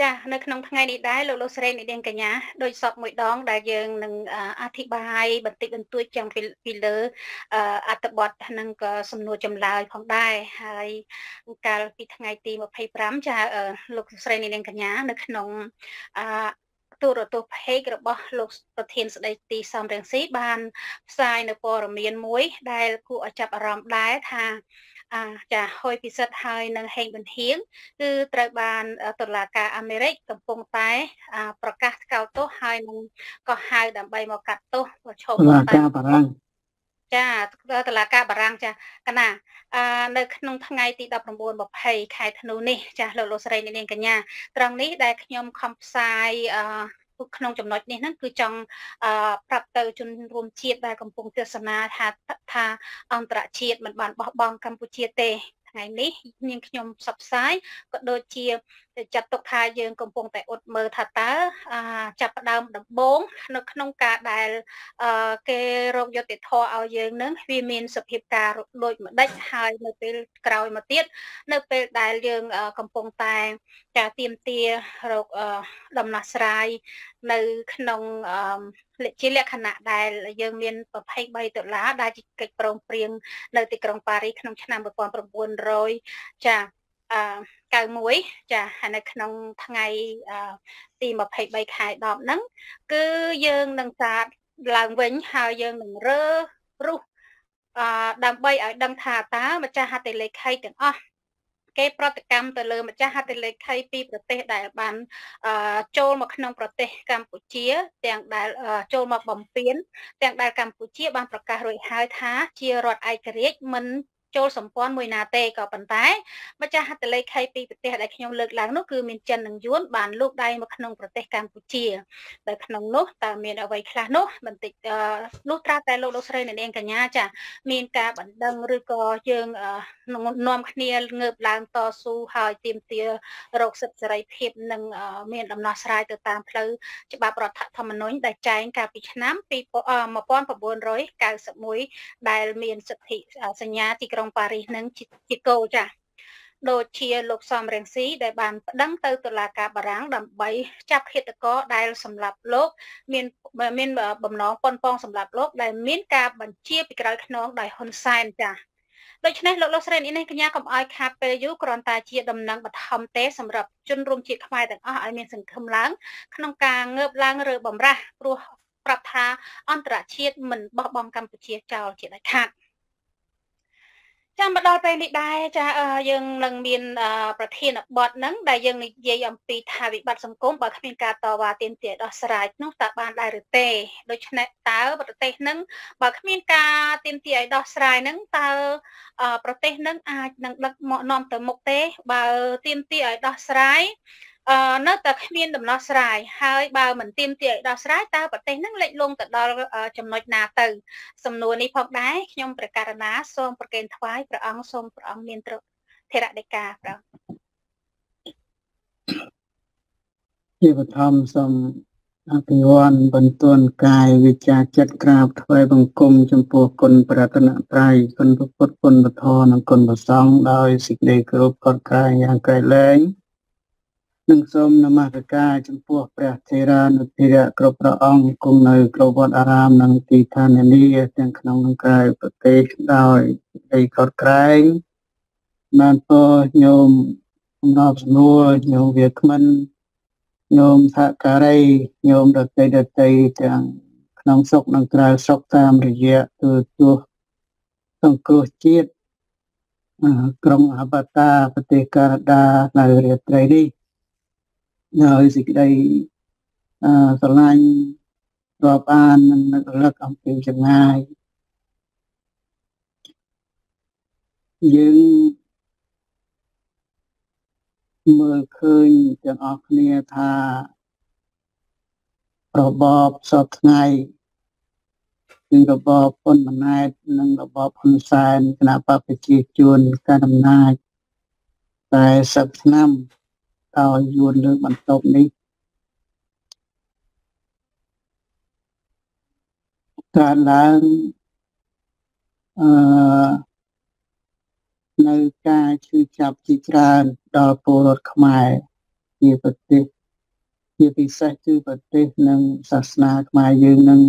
ចានៅក្នុងថ្ងៃនេះដែរលោកលោកស្រីនាងកញ្ញាដោយសពមួយដង ដែលយើងនឹងអធិប្បាយបន្តិចបន្តួចចាំពីពីលើអត្ថបទនិងក៏សំណួរចម្លើយផងដែរហើយកាលពីថ្ងៃទី25ចាលោកស្រីនាងកញ្ញា នៅក្នុងអទូរទស្សន៍ page របស់លោកប្រធានស្ដីទីសំរងស៊ីបានផ្សាយនៅព័ត៌មានមួយ ដែលគួរឲ្យចាប់អារម្មណ៍ដែរថា អាចាហុយពិសិដ្ឋហើយនឹងហេងបន្ទាងគឺត្រូវបានតុលាការអាមេរិកកំពុងតែ ប្រកាសថ្កោលទោសហើយនឹងក៏ហៅដើម្បីមកកាត់ទោសប្រឈមតុលាការបារាំងចាតឡាការបារាំងចាកណាអឺនៅក្នុងថ្ងៃទី19 20ខែធ្នូនេះចាលោកលោកស្រីនាងកញ្ញាត្រង់នេះដែលខ្ញុំខំផ្សាយអឺ ក្នុងចំណុចនេះហ្នឹងគឺចង់ប្រាប់ទៅជនរួមជាតិដែលកំពុងទស្សនាថាថាអន្តរជាតិមិនបានបោះបង់កម្ពុជាទេថ្ងៃនេះនាងខ្ញុំផ្សព្វផ្សាយក៏ដូចជា ចាត់ទុកថាយើងកំពុងតែអ៊ុតមើលថាតើចាប់ផ្ដើមដំបូងនៅក្នុងការដែលគេរកយុត្តិធម៌ឲ្យយើងនឹងវាមានសភាពការដូចម្ដេចហើយនៅពេលក្រោយមកទៀតនៅពេលដែលយើងកំពុងតែចាទៀមទារកដំណោះស្រាយនៅក្នុងជាលក្ខណៈដែលយើងមាន23ដុល្លារដែលជាកិច្ចព្រមព្រៀងនៅទីក្រុងប៉ារីសក្នុងឆ្នាំ1900ចាអឺ 91ចាហើយនៅក្នុងថ្ងៃទី23ខែ10ហ្នឹងគឺយើងនឹងសាទឡើងវិញហើយយើងនឹងរើរុះអឺដើម្បីឲ្យដឹងថាតើម្ចាស់ហត្ថលេខីទាំងអស់គេប្រតិកម្មទៅលើម្ចាស់ហត្ថលេខីពីប្រទេសដែលបានចូលមកក្នុងប្រទេសកម្ពុជា ទាំងដែលចូលមកបំពេញទាំងដែលកម្ពុជាបានប្រកាសរួចហើយថាជារដ្ឋឯករាជ្យមិន ចូលសម្ព័ន្ធមួយណាទេក៏ប៉ុន្តែម្ចាស់ហត្ថលេខីពីប្រទេសដែលខ្ញុំលើកឡើងនោះគឺមានចិននិងយួនបានលូកដៃមកក្នុងប្រទេសកម្ពុជាដែលក្នុងនោះតើមានអ្វីខ្លះនោះបន្តិចនោះត្រាតែលោកលោកស្រីអ្នកនាងកញ្ញាចាមានការបណ្ដឹងឬក៏យើងនាំគ្នាងើបឡើងតស៊ូហើយទាមទាររកសិទ្ធិសេរីភាពនិងមានដំណោះស្រាយទៅតាមផ្លូវច្បាប់រដ្ឋធម្មនុញ្ញដែលចែងកាលពីឆ្នាំ1991ដែលមានសិទ្ធិសញ្ញាទីក្រុងប៉ារីសនឹងជាគោលចា៎ដូចជាលោកសំរងស៊ីដែលបានប្តឹងទៅតុលាការបារាំងដើម្បីចាប់ឃាតករដែលសម្លាប់លោក មានមានបំណងប៉ុនប៉ងសម្លាប់លោក ដែលមានការបញ្ជាពីក្រោយខ្នងដោយហ៊ុនសែនចា៎ដូច្នេះលោកលោកស្រីនេះកញ្ញាកុំឲ្យខាតពេលយូរគ្រាន់តែជាដំណឹងបឋមទេសម្រាប់ជនរួមជាតិខ្មែរទាំងអស់ឲ្យមានសង្ឃឹមឡើងក្នុងការងើបឡើងឬបំរាស់ព្រោះប្រាប់ថាអន្តរជាតិមិនបោះបង់កម្ពុជាចោលជាដាច់ខាត ចាំមកដល់ពេលនេះដែរចាយើងនឹងមានប្រធានបទហ្នឹងដែលយើងនិយាយអំពីថាវិបត្តិសង្គមបើគ្មានការតវ៉ាទាមទារដោះស្រាយនោះតើបានដែរឬទេដូច្នេះតើប្រទេសហ្នឹងបើគ្មានការទាមទារឲ្យដោះស្រាយហ្នឹងតើប្រទេសហ្នឹងអាចនឹងដឹកមកនាំទៅមុខទេបើទាមទារឲ្យដោះស្រាយ អឺនៅតែគ្មានដំណោះស្រាយហើយបើមិនទៀមទាឲ្យដោះស្រាយតើប្រទេសនឹងលិចលង់ទៅដល់ចំណុចណាទៅសំណួរនេះផងដែរខ្ញុំព្រះករណាសូមប្រកេនថ្វាយព្រះអង្គសូមព្រះអង្គមានត្រធរដេកាព្រះជាបឋមសូមអភិវ័នបន្ទន់កាយវិចាចិត្តក្រាបថ្វាយបង្គំចំពោះគុណប្រតនត្រ័យគុណពុទ្ធគុណពធនិងគុណប្រសង្ឃដោយសេចក្តីគោរពកត់ក្រាយយ៉ាងក្រៃលែង និងសូមនមស្ការចំពោះព្រះធេរានុធិរៈគ្រប់ព្រះអង្គគង់នៅគ្រប់វត្តអារាមនិងទីឋាននានាទាំងក្នុងនិងក្រៅប្រទេសដោយសេចក្តីកត់ក្រែងបានពោញោមសំណពសំណួរញោមវាគ្មិនញោមថាការីញោមដតីដតីទាំងក្នុងសុខនិងក្រៅសុខតាមរយៈទូទួសង្គ្រោះជាតិក្រុងអបតាប្រទេសកាណាដានៅរាត្រីនេះ ហើយសេចក្តីអឺស្រឡាញ់រាប់អាននិងនឹករលឹកអំពីចម្ងាយយើងមើលឃើញទាំងអស់គ្នាថារបបសពថ្ងៃគឺរបបហ៊ុនម៉ាណែតនិងរបបហ៊ុនសែនគណៈបព្វជិជនការអំណាចតែសឹកឆ្នាំ ឲ្យយួនលើបន្ទប់នេះកើតឡើងអឺនៅការឈឺចាប់ជាច្រើនដល់ពលរដ្ឋខ្មែរជាប្រទេសជាពិសេសគឺប្រទេសនិងសាសនាខ្មែរយើងនឹង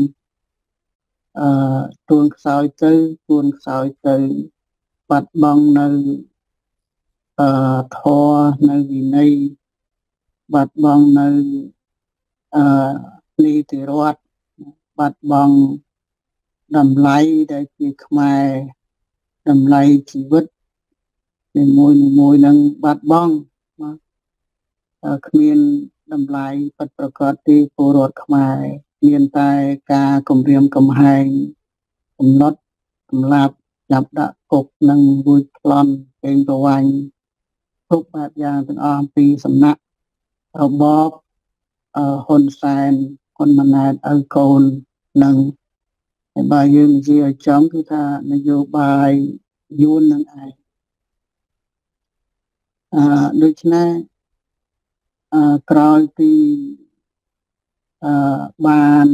អឺទួនខ្សោយទៅទួនខ្សោយទៅបាត់បង់នៅ អឺធរនៅវិន័យបាត់បង់នៅអឺនីតិរដ្ឋបាត់បង់តម្លៃដែលជាខ្មែរតម្លៃជីវិតនីមួយមួយនឹងបាត់បង់បាទគ្មានតម្លៃពិតប្រកបទីពលរដ្ឋខ្មែរមានតែការគម្រាមកំហែងកំណត់សម្លាប់ចាប់ដាក់គុកនិងរួចប្លន់ពេងប្រវាញ់ គ្រប់បែបយ៉ាងទាំងអស់អំពីសំណាក់របបអឺហ៊ុនសែនហ៊ុនម៉ាណែតឪកូននិងហើយបើយើងនិយាយឲ្យចំគឺថានយោបាយយួននឹងឯងអឺដូច្នេះអឺក្រោយពីអឺបាន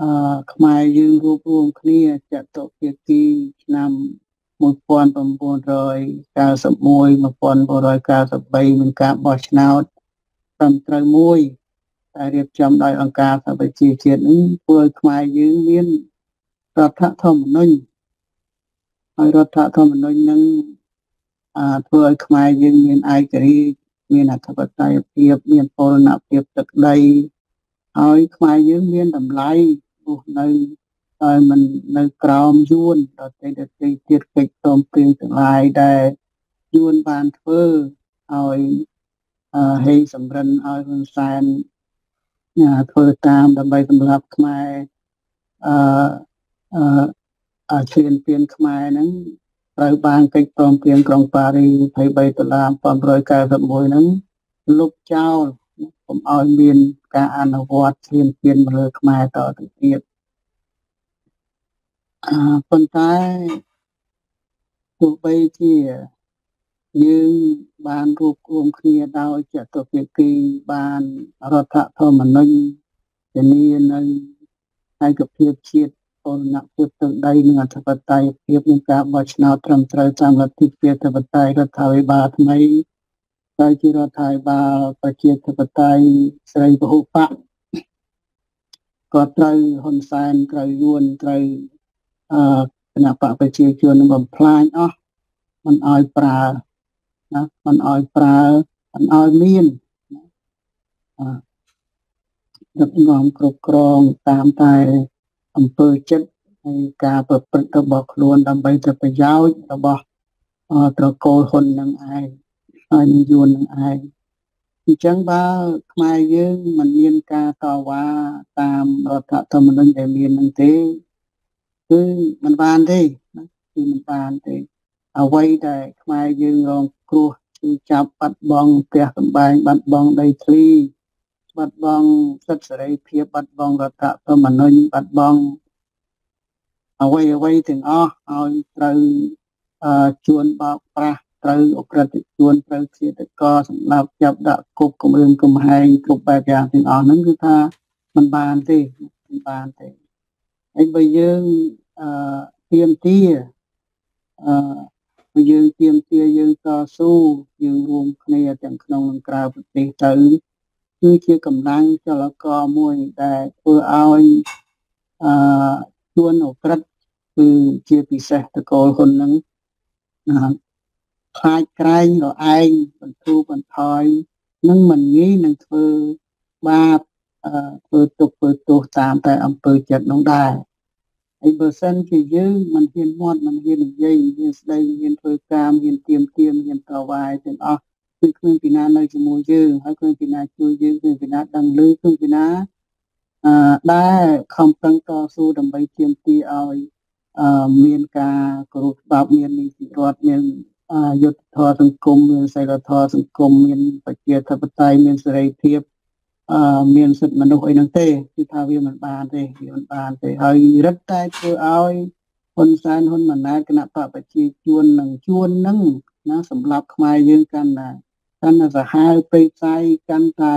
អឺខ្មែរយើងរួបរวมគ្នាចតុភាគីឆ្នាំ1991 1993មានការបោះឆ្នោតត្រឹមត្រូវមួយដែលរៀបចំដោយអង្គការសហប្រជាជាតិនេះធ្វើឲ្យខ្មែរយើងមានរដ្ឋធម្មនុញ្ញហើយរដ្ឋធម្មនុញ្ញនឹងអាធ្វើឲ្យខ្មែរយើងមានឯករាជ្យមានអធិបតេយ្យភាពមានពលនភាពទឹកដីហើយខ្មែរយើងមានតម្លៃរស់នៅ ហើយมันនៅក្រោមយួនដទៃដទៃទៀតកិច្ចព្រមព្រៀងទាំងឡាយដែលយួនបានធ្វើឲ្យអឺហេសម្រិនឲ្យហ៊ុនសែនធ្វើតាមដើម្បីសម្រាប់ខ្មែរអឺអឺឈ្លានពានខ្មែរហ្នឹងត្រូវបានកិច្ចព្រមព្រៀងក្រុងប៉ារី23ដុល្លារ1991ហ្នឹងលុបចោលកុំឲ្យមានការអនុវត្តឈ្លានពានមកលើខ្មែរតទៅទៀតអឺ ប៉ុន្តែទោះបីជាយើងបានរួបរวมគ្នាដោយចតុភាគីបានរដ្ឋធម្មនុញ្ញធានានៅឯកភាពជាតិពលនភាពទឹកដីនិងអធិបតេយ្យភាពនៃការបោះឆ្នោតត្រឹមត្រូវតាមលទ្ធិប្រជាធិបតេយ្យរដ្ឋាភិបាលថ្មីដែលជារដ្ឋាភិបាលប្រជាធិបតេយ្យស្រីពហុបកក៏ត្រូវហ៊ុនសែនត្រូវយួនត្រូវអឺ គណៈបកប្រជាជននឹងបំផ្លាញអស់មិនអោយប្រើណាមិនអោយប្រើមិនអោយមានអឺដឹកនាំគ្រប់គ្រងតាមតែអំពើចិត្តហើយការប្រព្រឹត្តរបស់ខ្លួនដើម្បីទៅប្រយោជន៍របស់ត្រកូលហ៊ុននឹងឯងហើយនឹងយួននឹងឯងអញ្ចឹងបើខ្មែរយើងមិនមានការតវ៉ាតាមរដ្ឋធម្មនុញ្ញដែលមាននឹងទេ គឺមិនបានទេណាគឺមិនបានទេអ្វីដែលខ្មែរយើងរងគ្រោះគឺចាប់បាត់បង់ផ្ទះសម្បែងបាត់បង់ដីធ្លីបាត់បង់សិទ្ធិសេរីភាពបាត់បង់រដ្ឋធម្មនុញ្ញបាត់បង់អ្វីអ្វីទាំងអស់ឲ្យត្រូវជួនបោកប្រាស់ត្រូវអក្រិតជួនត្រូវជាតកសម្រាប់ចាប់ដាក់គុកគម្រាមកំហែងគ្រប់បែបយ៉ាងទាំងអស់ហ្នឹងគឺថាมันបានទេมันបានទេ ហើយបើយើងអឺទៀមទាអឺយើងទៀមទាយើងតស៊ូយើងរួមគ្នាទាំងក្នុងនិងក្រៅប្រទេសទៅគឺជាកម្លាំងចលករមួយដែលធ្វើឲ្យអឺជួនអក្រិតគឺជាពិសេសតកូលហ៊ុននឹងខ្លាចក្រែងរឯងបន្ធូរបន្ថយនឹងមិនងាយនឹងធ្វើបាប ធ្វើទុកធ្វើទោសតាមតែអំពើចិត្តនោះដែរហើយបើសិនជាយើងមិនហ៊ានមាត់មិនហ៊ាននិយាយហ៊ានស្ដីហ៊ានធ្វើការហ៊ានទៀមទៀមហ៊ានតវ៉ាទាំងអស់គឺគ្មានពីណានៅជាមួយយើងហើយគ្មានពីណាជួយយើងគ្មានពីណាដឹងឮគ្មានពីណាអឺដែលខំប្រឹងតស៊ូដើម្បីទៀមទីឲ្យអឺមានការគោរពច្បាប់មាននីតិរដ្ឋមានយុទ្ធធម៌សង្គមមានសីលធម៌សង្គមមានប្រជាធិបតេយ្យមានសេរីភាពអឺ មានសិទ្ធិមនុស្សអីហ្នឹងទេគឺថាវាមិនបានទេវាមិនបានទេហើយរឹតតែធ្វើឲ្យហ៊ុនសែនហ៊ុនម៉ាណែតគណៈបកប្រជាជួននឹងជួននឹងណាសម្រាប់ខ្មែរយើងកាន់តែកាន់តែសាហាវពេកផ្សាយកាន់តែ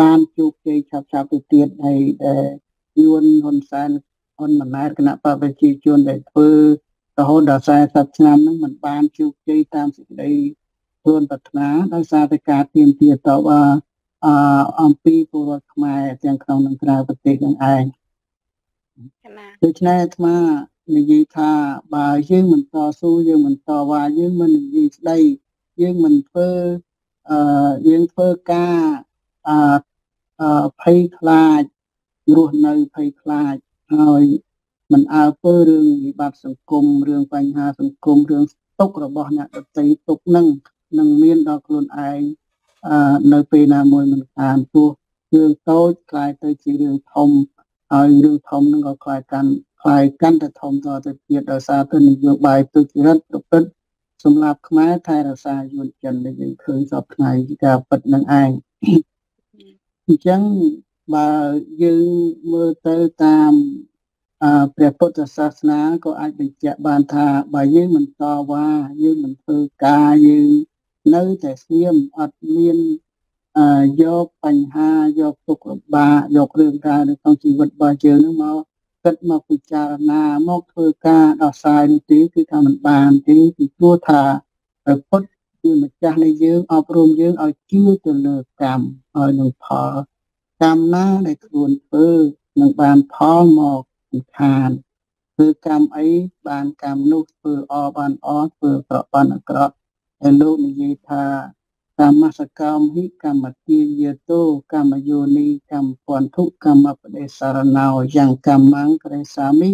បានជោគជ័យឆាប់ឆាប់ទៅទៀតហើយយួនហ៊ុនសែនហ៊ុនម៉ាណែតគណៈបកប្រជាជនដែលធ្វើរហូតដល់40ឆ្នាំហ្នឹងมันបានជោគជ័យតាមសេចក្តីខ្លួនប្រាថ្នាដោយសារតែការទៀមទាតប អអំពីពលរដ្ឋខ្មែរទាំងក្នុងនិងក្រៅប្រទេសនឹងឯងដូច្នេះអាត្មានិយាយថាបើយើងមិនតស៊ូយើងមិនតវ៉ាយើងមិននិយាយស្ដីយើងមិនធ្វើអឺយើងធ្វើការអឺភ័យខ្លាចរស់នៅភ័យខ្លាចហើយមិនអើពើរឿងវិបត្តិសង្គមរឿងបញ្ហាសង្គមរឿងទុករបស់អ្នកដទៃទុកនឹងនឹងមានដល់ខ្លួនឯងអឺ នៅពេលណាមួយមិនខានទោះរឿងតូចคล้ายទៅជារឿងធំហើយរឿងធំនឹងក៏คล้ายកាន់คล้ายកាន់តែធំតទៅទៀតដោយសារទៅនយោបាយទុច្ចរិតប្រព្រឹត្តសម្រាប់ខ្មែរថែរក្សាយួនចិនដែលយើងឃើញសពថ្ងៃការពិតនឹងឯងអញ្ចឹងបើយើងមើលទៅតាមព្រះពុទ្ធសាសនាក៏អាចបញ្ជាក់បានថាបើយើងមិនតវ៉ាយើងមិនធ្វើការយើង នៅតែស្ងៀមអត់មានយកបញ្ហាយកទុក្ខលំបាកយករឿងរ៉ាវនៅក្នុងជីវិតរបស់យើងនឹងមកគិតមកពិចារណាមកធ្វើការដោះស្រាយនេះទេគឺថាមិនបានទេពីព្រោះថាព្រះពុទ្ធគឺម្ចាស់នៃយើងអប់រំយើងឲ្យជឿទៅលើកម្មឲ្យនឹងផលកម្មណាដែលខ្លួនធ្វើនឹងបានផលមកពិខានធ្វើកម្មអីបានកម្មនោះធ្វើអបានអធ្វើក្រក់បានអាក្រក់ ហើយលោកនិយាយថាកម្មសកម្មហិកម្មទាយតោកម្មយោនីកម្មពន្ធុកម្មបដិសារណោយ៉ាងកម្មងក្រេសាមិ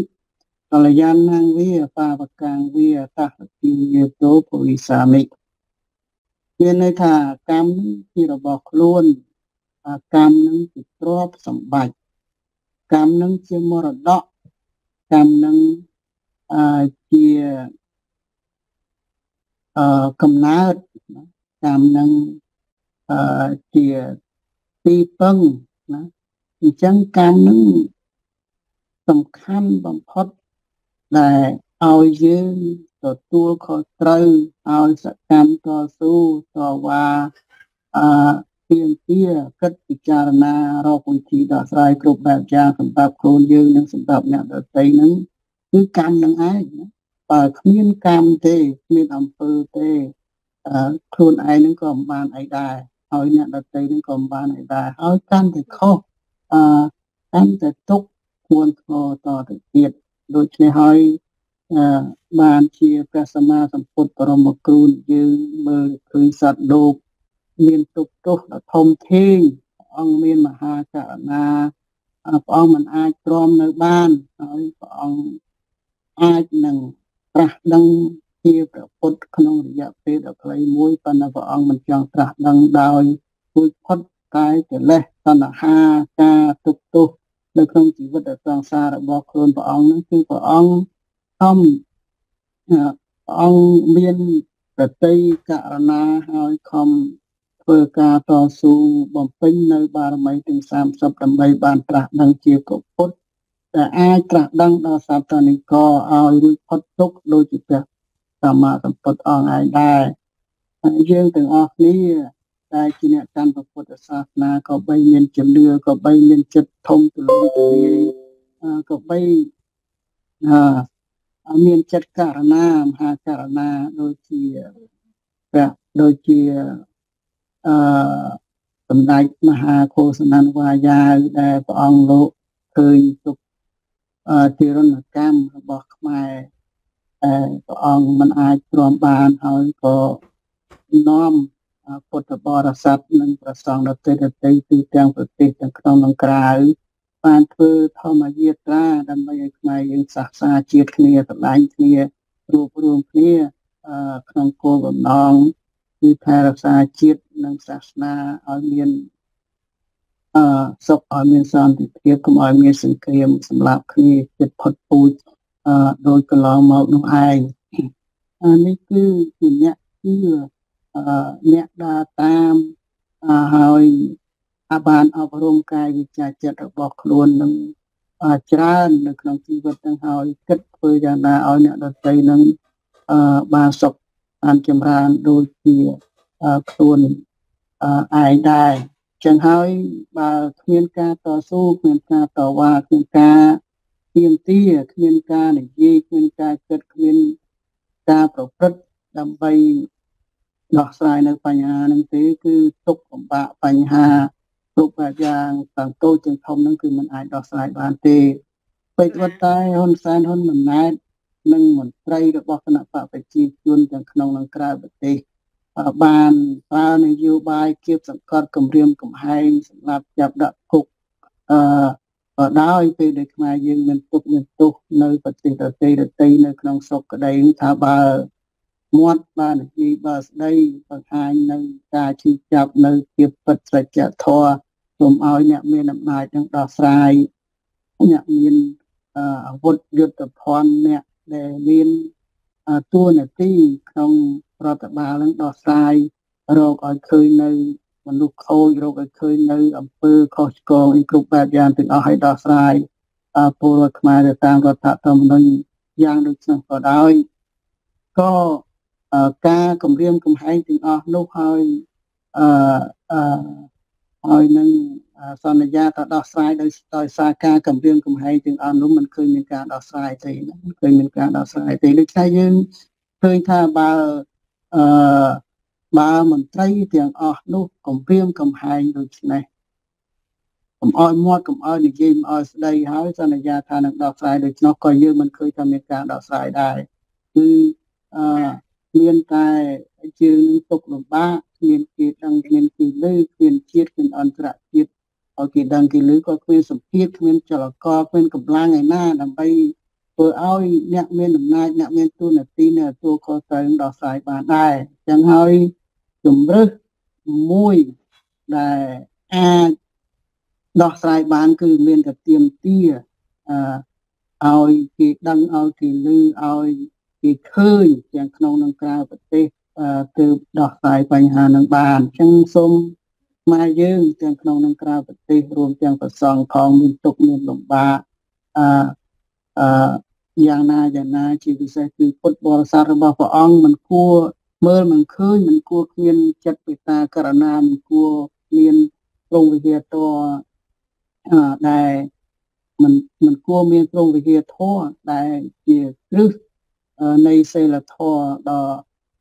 កលយាននាងវាបាវកាំងវាតះទាយតោពុរិសាមិមានន័យថាកម្មជារបស់ខ្លួនកម្មនឹងជាទ្រព្យសម្បត្តិកម្មនឹងជាមរតកកម្មនឹងអឺជាអឺ កំណើតកម្មនឹងអឺជាទីពឹងណាអញ្ចឹងកម្មនឹងសំខាន់បំផុតដែលឲ្យយើងទទួលខុសត្រូវឲ្យសកម្មតស៊ូតវ៉ាអឺទៀមទាគិតពិចារណារកវិធីដោះស្រាយគ្រប់បែបយ៉ាងសម្រាប់ខ្លួនយើងនិងសម្រាប់អ្នកដទៃហ្នឹងគឺកម្មនឹងឯងណាបើ គ្មានកម្មទេគ្មានអំពើទេខ្លួនឯងនឹងក៏មិនបានអីដែរហើយអ្នកដទៃនឹងក៏មិនបានអីដែរហើយកាន់តែខុសអឺកាន់តែទុកគួនធ្ងរតទៅទៀតដូច្នេះហើយអឺបានជាព្រះសម្មាសម្ពុទ្ធបរមគ្រូយើងមើលឃើញសត្វលោកមានទុកទោសដ៏ធំធេងព្រះអង្គមានមហាករុណាព្រះអង្គមិនអាចទ្រាំនៅបានហើយព្រះអង្គអាចនឹង ប្រាស់ដឹងជាព្រះពុទ្ធក្នុងរយៈពេលដ៏ខ្លីមួយប៉ុន្តែព្រះអង្គមិនចង់ត្រាស់ដឹងដោយជួយផុតកាយកិលេសតណ្ហាការទុកទោសនៅក្នុងជីវិតសង្សាររបស់ខ្លួនព្រះអង្គនឹងគឺព្រះអង្គខំព្រះអង្គមានប្រតិករណាហើយខំធ្វើការតស៊ូបំពេញនៅបារមីទាំង30ដើម្បីបានត្រាស់ដឹងជាកពុទ្ធ ដែលអាចត្រាស់ដឹងដល់សត្វនិកឲ្យរួចផុតទុក្ខដូចជាព្រះសម្មាសម្ពុទ្ធអង្គឯងដែរហើយយើងទាំងអស់គ្នាដែលជាអ្នកកាន់ពុទ្ធសាសនាក៏បីមានជំនឿក៏បីមានចិត្តធំទូលំទូលាយក៏បីអឺមានចិត្តករណាមហាករណាដូចជាព្រះដូចជាអឺសម្ដេចមហាឃោសនានវាយាវដែលព្រះអង្គលោកឃើញទុកអឺ ទីរណកម្មរបស់ខ្មែរតែព្រះអង្គមិនអាចទ្រាំបានហើយក៏នាំពុទ្ធបរិស័ទនិងប្រសង់ដទៃដទៃទូទាំងប្រទេសទាំងក្នុងនិងក្រៅបានធ្វើធម្មយាត្រាដើម្បីឲ្យខ្មែរយើងសាសនាជាតិគ្នាស្រឡាញ់គ្នារួបរวมគ្នាក្នុងគោលបំណងគឺថែរក្សាជាតិនិងសាសនាឲ្យមាន អឺសុខឲ្យមានសន្តិភាពកុំឲ្យមានសង្គ្រាមសម្រាប់គ្នាចិត្តផុតពូជអឺដោយកន្លងមកនោះឯងអានេះគឺជាអ្នកគឺអឺអ្នកដើរតាមអឺហើយអាបានអប់រំកាយវិជ្ជាចិត្តរបស់ខ្លួននឹងច្រើននៅក្នុងជីវិតទាំងហើយគិតធ្វើយ៉ាងណាឲ្យអ្នកដទៃនឹងអឺបានសុខបានចម្រើនដូចជាខ្លួនឯងដែរ ចឹងហើយបើគ្មានការតស៊ូគ្មានការតវ៉ាគ្មានការទៀមទាគ្មានការនិយាយគ្មានការគិតគ្មានការប្រព្រឹត្តដើម្បីដោះស្រាយនៅបញ្ហាហ្នឹងទេគឺទុកលំបាកបញ្ហាគ្រប់បែបយ៉ាងទាំងតូចទាំងធំហ្នឹងគឺมันអាចដោះស្រាយបានទេពេជ្រវត្តតែហ៊ុនសែនហ៊ុនម៉ាណែតនិងមន្ត្រីរបស់គណៈបកប្រជាជនទាំងក្នុងនិងក្រៅប្រទេស បានប្រើនយោបាយគៀបសង្កត់គម្រាមកំហែងសម្រាប់ចាប់ដាក់គុកអឺក៏ដោយពេលដែលខ្មែរយើងមានទុកមានទោសនៅប្រទេសដទៃដទៃនៅក្នុងស្រុកក្តីថាបើមាត់បាននិយាយបើស្ដីបង្ហាញនៅការឈឺចាប់នៅភាពពិតសច្ចធម៌សូមឲ្យអ្នកមានអំណាចនឹងដោះស្រាយអ្នកមានអាវុធយុទ្ធភ័ណ្ឌអ្នកដែលមានតួនាទីក្នុង រដ្ឋបាលនឹងដោះស្រាយរកឲ្យឃើញនៅមនុស្សខូចរកឲ្យឃើញនៅអំពើខុសឆ្គងនេះគ្រប់បែបយ៉ាងទាំងអស់ឲ្យដោះស្រាយពលរដ្ឋខ្មែរទៅតាមរដ្ឋធម្មនុញ្ញយ៉ាងដូចនេះក៏ដោយក៏ការគម្រាមកំហែងទាំងអស់នោះហើយអឺអឺហើយនឹងសន្យាថាដោះស្រាយដោយដោយសារការគម្រាមកំហែងទាំងអស់នោះมันឃើញមានការដោះស្រាយទេមិនឃើញមានការដោះស្រាយទេដូច្នេះយើងឃើញថាបើ អឺបើមន្ត្រីទាំងអស់នោះគម្រាមកំហែងដូច្នេះកុំអោយមាត់កុំអោយនិយាយមិនអោយស្ដីហើយសន្យាថានឹងដោះស្រាយដូច្នោះក៏យើងមិនឃើញថាមានការដោះស្រាយដែរគឺអឺមានតែជើងនឹងទុកលំបាកគ្មានគេដឹងគ្មានគេលើគ្មានជាតិគ្មានអន្តរជាតិឲ្យគេដឹងគេលើក៏គ្មានសម្ពាធគ្មានចលករគ្មានកម្លាំងឯណាដើម្បី ធ្វើឲ្យអ្នកមានអំណាចអ្នកមានទូនាទីនៅទួលខុសត្រូវដោះស្រាយបានដែរអញ្ចឹងហើយជំរើសមួយដែលអាចដោះស្រាយបានគឺមានតែទៀមទាអឺឲ្យគេដឹងឲ្យគេលឺឲ្យគេឃើញទាំងក្នុងនិងក្រៅប្រទេសទើបដោះស្រាយបញ្ហានឹងបានអញ្ចឹងសូមខ្មែរយើងទាំងក្នុងនិងក្រៅប្រទេសរួមទាំងប្រសងផងមានទុកមានលំបាកអឺអឺ យ៉ាងណាយ៉ាងណាជាពិសេសគឺពុទ្ធបរិស័ទរបស់ព្រះអង្គមិនគួរមើលមិនឃើញមិនគួរគ្មានចិត្តមេត្តាករណាមិនគួរមានព្រមវិហារធម៌អឺដែលមិនមិនគួរមានព្រមវិហារធម៌ដែលជាគ្រឹះនៃសិលធម៌ដ៏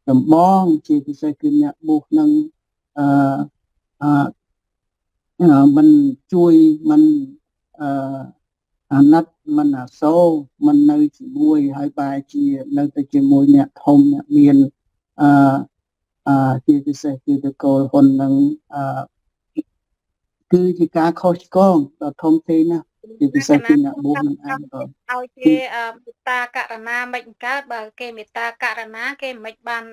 ចម្បងជាពិសេសគឺអ្នកបុស្សនឹងអឺអឺមិនជួយមិនអឺ អាណិតមិនអាសូរមិននៅជាមួយហើយបែរជានៅតែជាមួយអ្នកធំអ្នកមានអឺអឺជាពិសេសគឺតកូលហ៊ុននឹងអឺគឺជាការខុសឆ្គងដ៏ធំធេងណាស់ជាពិសេសពីអ្នកបួសនឹងឯងក៏ឲ្យជាមេត្តាករណាមិនកើតបើគេមេត្តាករណាគេមិនបាន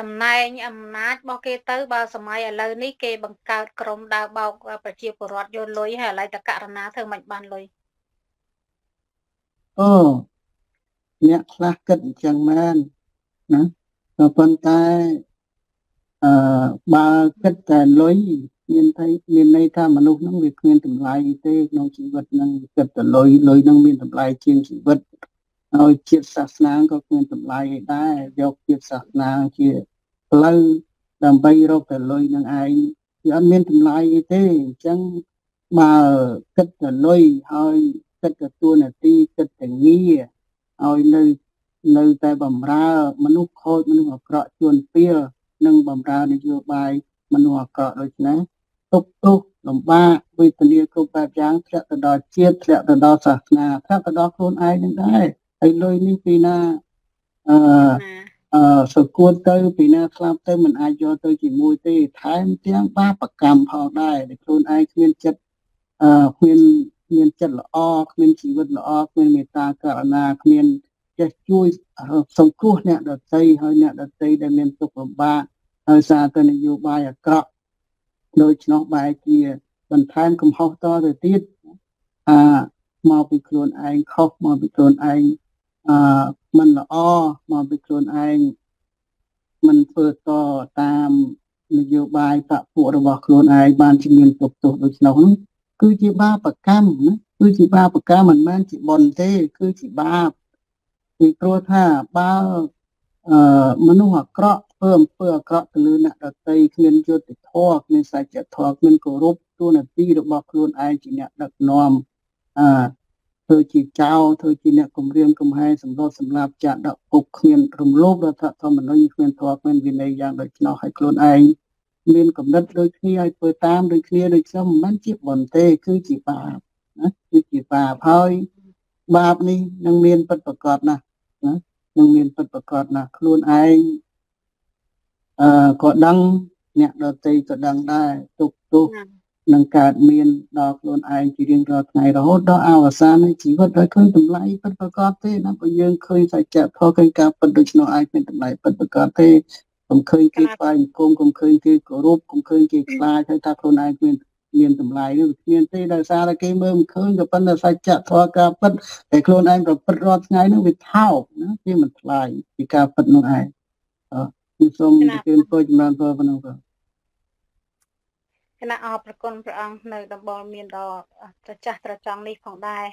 តំណែងអំណាចរបស់គេទៅបើសម័យឥឡូវនេះគេបង្កើតក្រមដើរបោកប្រជាពលរដ្ឋយកលុយហើយឥឡូវតករណាធ្វើមិនបានលុយ អូអ្នកខ្លះគិតអញ្ចឹងមែនណាក៏ប៉ុន្តែអឺបើគិតតែលុយមានថាមានន័យថាមនុស្សហ្នឹងវាគ្មានតម្លៃទេក្នុងជីវិតហ្នឹងគិតទៅលុយលុយហ្នឹងមានតម្លៃជាងជីវិតហើយជាតិសាសនាក៏គ្មានតម្លៃដែរយកជាតិសាសនាជាផ្លូវដើម្បីរកតែលុយនឹងឯងវាអត់មានតម្លៃអីទេអញ្ចឹងបើគិតតែលុយហើយ គិតតែទួលនាទីគិតតែងារឲ្យនៅនៅតែបំរើមនុស្សខូចមនុស្សអាក្រក់ជួនពៀលនិងបំរើនយោបាយមនុស្សអាក្រក់ដូចនេះទុកទុកលំបាកវេទនាគ្រប់បែបយ៉ាងធ្លាក់ទៅដល់ជាតិធ្លាក់ទៅដល់សាសនាធ្លាក់ទៅដល់ខ្លួនឯងនឹងដែរហើយលុយនេះពីណាអឺអឺសគួតទៅពីណាស្លាប់ទៅមិនអាចយកទៅជាមួយទេថែមទាំងបាបកម្មផងដែរដែលខ្លួនឯងគ្មានចិត្តអឺគ្មាន មានចិត្តល្អគ្មានជីវិតល្អគ្មានមេត្តាករុណាគ្មានចេះជួយសង្គ្រោះអ្នកដទៃហើយអ្នកដទៃដែលមានទុក្ខលំបាកហើយសារទៅនយោបាយអាក្រក់ដូច្នោះបែរជាបន្ថែមកំហុសតទៅទៀតអាមកពីខ្លួនឯងខុសមកពីខ្លួនឯងអឺមិនល្អមកពីខ្លួនឯងមិនធ្វើតតាមនយោបាយបពពួករបស់ខ្លួនឯងបានជាមានទុកទោសដូច្នោះ គឺជាបាបកម្មណាគឺជាបាបកម្មមិនមែនជាបុណ្យទេ គឺជាបាបពីព្រោះថាបើអឺមនុស្សអាក្រក់ធ្វើអំពើអាក្រក់ទៅលើអ្នកដទៃគ្មានយុត្តិធម៌គ្មានសច្ចធម៌គ្មានគោរពទូនាទីរបស់ខ្លួនឯងជាអ្នកដឹកនាំអឺធ្វើជាចៅធ្វើជាអ្នកគម្រាមកំហែងសម្លុតសម្លាប់ចាក់ដាក់គុកគ្មានរំលោភរដ្ឋធម្មនុញ្ញគ្មានធម៌គ្មានវិន័យយ៉ាងដូចនោះឲ្យខ្លួនឯង មានកំណត់ដូចគ្នាឲ្យធ្វើតាមដូចគ្នាដូចខ្ញុំមិនមែនជាបនទេគឺជាបាបណាគឺជាបាបហើយបាបនេះនឹងមានពិតប្រកបណាស់ណានឹងមានពិតប្រកបណាស់ខ្លួនឯងអឺក៏ដឹងអ្នកដតីក៏ដឹងដែរទុកទោសនឹងកើតមានដល់ខ្លួនឯងជារៀងរាល់ថ្ងៃរហូតដល់អវសាននៃជីវិតដោយឃើញតម្លៃពិតប្រកបទេណាបើយើងឃើញសច្ចធម៌ឃើញការពិតដូច្នោះអាចមានតម្លៃពិតប្រកបទេ កុំឃើញគេថ្វាយបង្គំកុំឃើញគេគោរពកុំឃើញគេខ្លាចហើយថាខ្លួនឯងមានមានតម្លៃនោះគ្មានទេដោយសារតែគេមើលមិនឃើញក៏ប៉ុន្តែសច្ចធម៌ការពិតតែខ្លួនឯងប្រព្រឹត្តរាល់ថ្ងៃនោះវាថោកណាវាមិនថ្លៃពីការពិតនោះឯងអឺខ្ញុំសូមជឿនពរចម្រើនពរប៉ុណ្ណឹងបាទគណៈអរប្រគុណព្រះអង្គនៅដំបូលមានដ៏ត្រចះត្រចង់នេះផងដែរ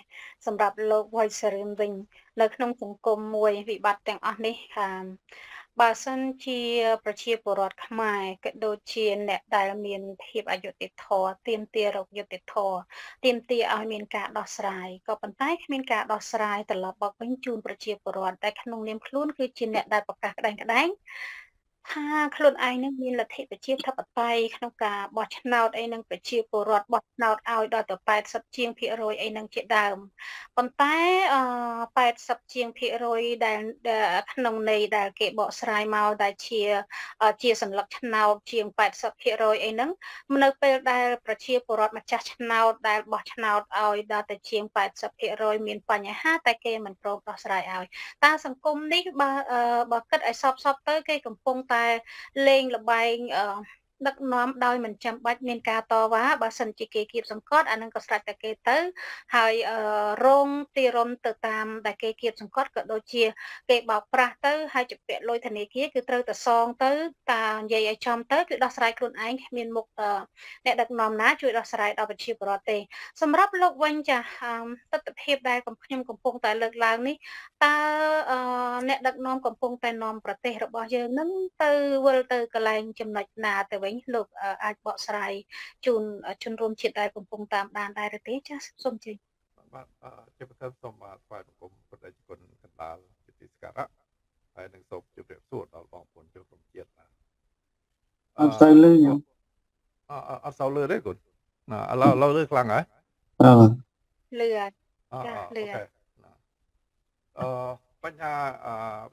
សម្រាប់លោកវ័យសរិនវិញនៅក្នុងសង្គមមួយវិបត្តិទាំងអស់នេះ បើសិនជាប្រជាពលរដ្ឋខ្មែរក៏ដូចជាអ្នកដែលមានភាពអយុត្តិធម៌ទាមទាររកយុត្តិធម៌ទាមទារឲ្យមានការដោះស្រាយក៏ប៉ុន្តែគ្មានការដោះស្រាយត្រឡប់មកវិញជូនប្រជាពលរដ្ឋតែក្នុងនាមខ្លួនគឺជាអ្នកដែលប្រកាសក្តែងក្តែង ថាខ្លួនឯងនឹងមានលទ្ធិប្រជាធិបតេយ្យក្នុងការបោះឆ្នោតអីនឹងប្រជាពលរដ្ឋបោះឆ្នោតឲ្យដល់ទៅ80ជាងភាគរយអីនឹងជាដើមប៉ុន្តែអឺ80ជាងភាគរយដែលក្នុងន័យដែលគេបកស្រាយមកដែលជាជាសញ្ញាឆ្នោតជាង80ភាគរយអីហ្នឹងនៅពេលដែលប្រជាពលរដ្ឋម្ចាស់ឆ្នោតដែលបោះឆ្នោតឲ្យដល់ទៅជាង80ភាគរយមានបញ្ហាតែគេមិនព្រមដោះស្រាយឲ្យតើសង្គមនេះបើបើគិតឲ្យសពសពទៅគេកំពុងតែលេងលបែង ដឹកនាំដោយមិនចាំបាច់មានការតវ៉ាបើសិនជាគេគៀបសង្កត់អានឹងក៏ស្រេចតែគេទៅហើយរងទីរុនទៅតាមដែលគេគៀបសង្កត់ក៏ដូចជាគេបោកប្រាស់ទៅហើយជពាក់លុយធនាគារគឺត្រូវតែសងទៅតានិយាយឲ្យចំទៅគឺដោះស្រាយខ្លួនឯងគ្មានមុខអ្នកដឹកនាំណាជួយដោះស្រាយដល់ប្រជាពលរដ្ឋទេសម្រាប់លោកវិញចាទស្សនភាពដែលខ្ញុំកំពុងតែលើកឡើងនេះតើអ្នកដឹកនាំកំពុងតែនាំប្រទេសរបស់យើងនឹងទៅវិលទៅកន្លែងចំណុចណាទៅវិញលោកអាចបកស្រាយជូនជនរួមជាតិដែលកំពុងតាមដានដែរឬទេចាសសូមជឿបាទជាប្រធានសូមថ្វាយបង្គំប្រតិជនកណ្ដាលជាទីសក្ការៈហើយនឹងសូមជម្រាបសួរដល់បងប្អូនជនរួមជាតិបាទអត់សូវលឺខ្ញុំអត់សូវលឺទេគុណណាឥឡូវឥឡូវលឺខ្លាំងហើយបាទលឺហើយចាលឺហើយអឺបញ្ហា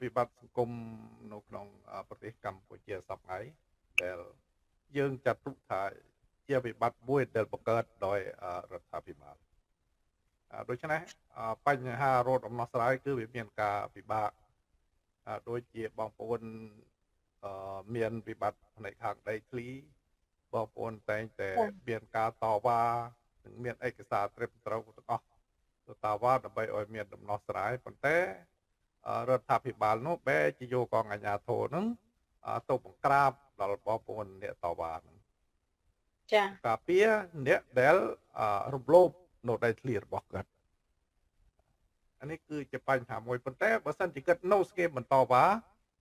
វិបត្តិសង្គមនៅក្នុងប្រទេសកម្ពុជាសប្តាហ៍ដែល យើងចាត់ទុកថាជាវិបត្តិមួយដែលបង្កើតដោយរដ្ឋាភិបាលដូច្នេះបញ្ហារោគដំណោះស្រាយគឺវាមានការពិបាកដូចជាបងប្អូនមានវិបត្តិផ្នែកខាងដីធ្លីបងប្អូនតែងតែមានការតវ៉ានិងមានឯកសារត្រឹមត្រូវទាំងអស់ទៅតវ៉ាដើម្បីឲ្យមានដំណោះស្រាយប៉ុន្តែរដ្ឋាភិបាលនោះបែរជាយកកងអាជ្ញាធរនឹងទៅបង្ក្រាប ដល់បងប្អូនអ្នកតវ៉ាហ្នឹងចា៎ការពារអ្នកដែលរំលោភនៅដីធ្លីរបស់គាត់អានេះគឺជាបញ្ហាមួយប៉ុន្តែបើសិនជាគាត់នៅស្ងៀមបន្តវ៉ា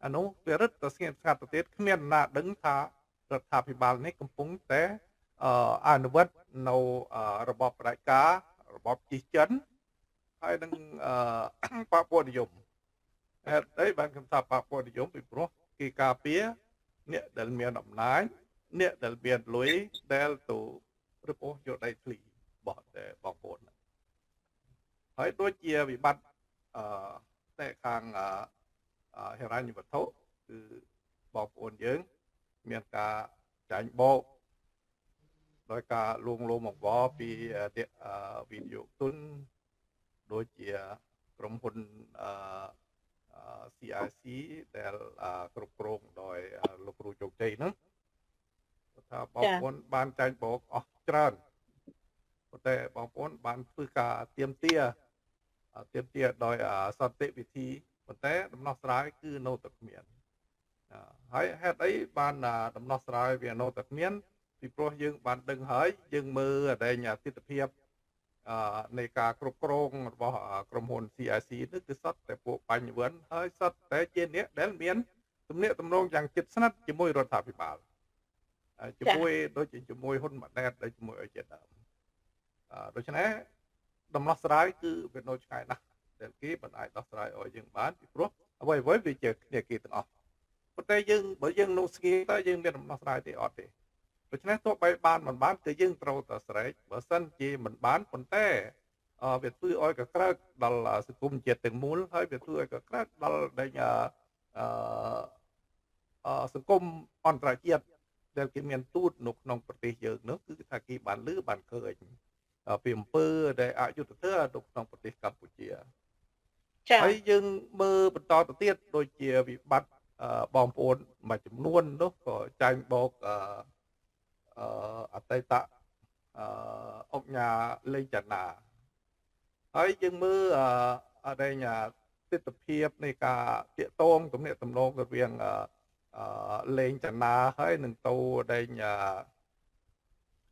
អានោះវារឹតតែស្ងៀមស្ងាត់ទៅទៀតគ្មានណាដឹងថារដ្ឋាភិបាលនេះកំពុងតែអនុវត្តនៅរបបផ្ដាច់ការរបបជិះចិនហើយនឹងបពុនិយមហេតុអីបានខ្ញុំថាបពុនិយមពីព្រោះគេការពារ អ្នកដែលមានអំណាចអ្នកដែលមានលុយដែលទៅរបោះយកដៃធ្លីរបស់តែបងប្អូនហើយដូចជាវិបត្តិអឺតែខាងអឺហិរញ្ញវត្ថុគឺបងប្អូនយើង មានការចាញ់បោកដោយការលួងលោមអង្វរពីវិនិយោគទុនដូចជាក្រុមហ៊ុនអឺ CIC ដែលគ្រប់គ្រងដោយលោកគ្រូជោគជ័យហ្នឹងថាបងប្អូនបានចាញ់បោកអស់ច្រើនប៉ុន្តែបងប្អូនបានធ្វើការទៀមទាទៀមទាដោយសន្តិវិធីប៉ុន្តែដំណោះស្រាយគឺនៅតែគ្មានហើយហេតុអីបានដំណោះស្រាយវានៅតែគ្មានពីព្រោះយើងបានដឹងហើយយើងមើលអដែងទិដ្ឋភាព នៃការគ្រប់គ្រងរបស់ក្រុមហ៊ុន CIC នេះគឺសតតែពួកបញ្ញវន្តហើយសតតែជាអ្នកដែលមានទំនាក់ទំនងយ៉ាងជិតស្និទ្ធជាមួយរដ្ឋាភិបាលជាមួយដូចជាជាមួយហ៊ុនម៉ាណែតដូចជាមួយឲ្យជាដើមដូច្នេះដំណោះស្រាយគឺវានៅឆ្ងាយណាស់ដែលគេមិនអាចដោះស្រាយឲ្យយើងបានពីព្រោះអ្វីអ្វីវាជាគ្នាគេទាំងអស់ប៉ុន្តែយើងបើយើងនៅស្ងៀមទៅយើងមានដំណោះស្រាយទេអត់ទេ ដូច្នេះទោះបីបានមិនបានគឺយើងត្រូវតែស្រែកបើសិនជាមិនបានប៉ុន្តែវាធ្វើឲ្យកក្រើកដល់សង្គមជាតិទាំងមូលហើយវាធ្វើឲ្យកក្រើកដល់ដែលអឺសង្គមអន្តរជាតិដែលគេមានទូតនៅក្នុងប្រទេសយើងនោះគឺថាគេបានលឺបានឃើញពីអំពើដែលអយុត្តិធម៌នៅក្នុងប្រទេសកម្ពុជាចា៎ហើយយើងមើលបន្តទៅទៀតដូចជាវិបត្តិបងប្អូនមួយចំនួននោះក៏ចាញ់បោកអឺ អតីតអឺអង្គញាលេងចនាហើយយើងមើលអរែងទស្សនភាពនៃការតាកតងទំនាក់ទំនងរវាងអឺលេងចនាហើយនឹងតោដែង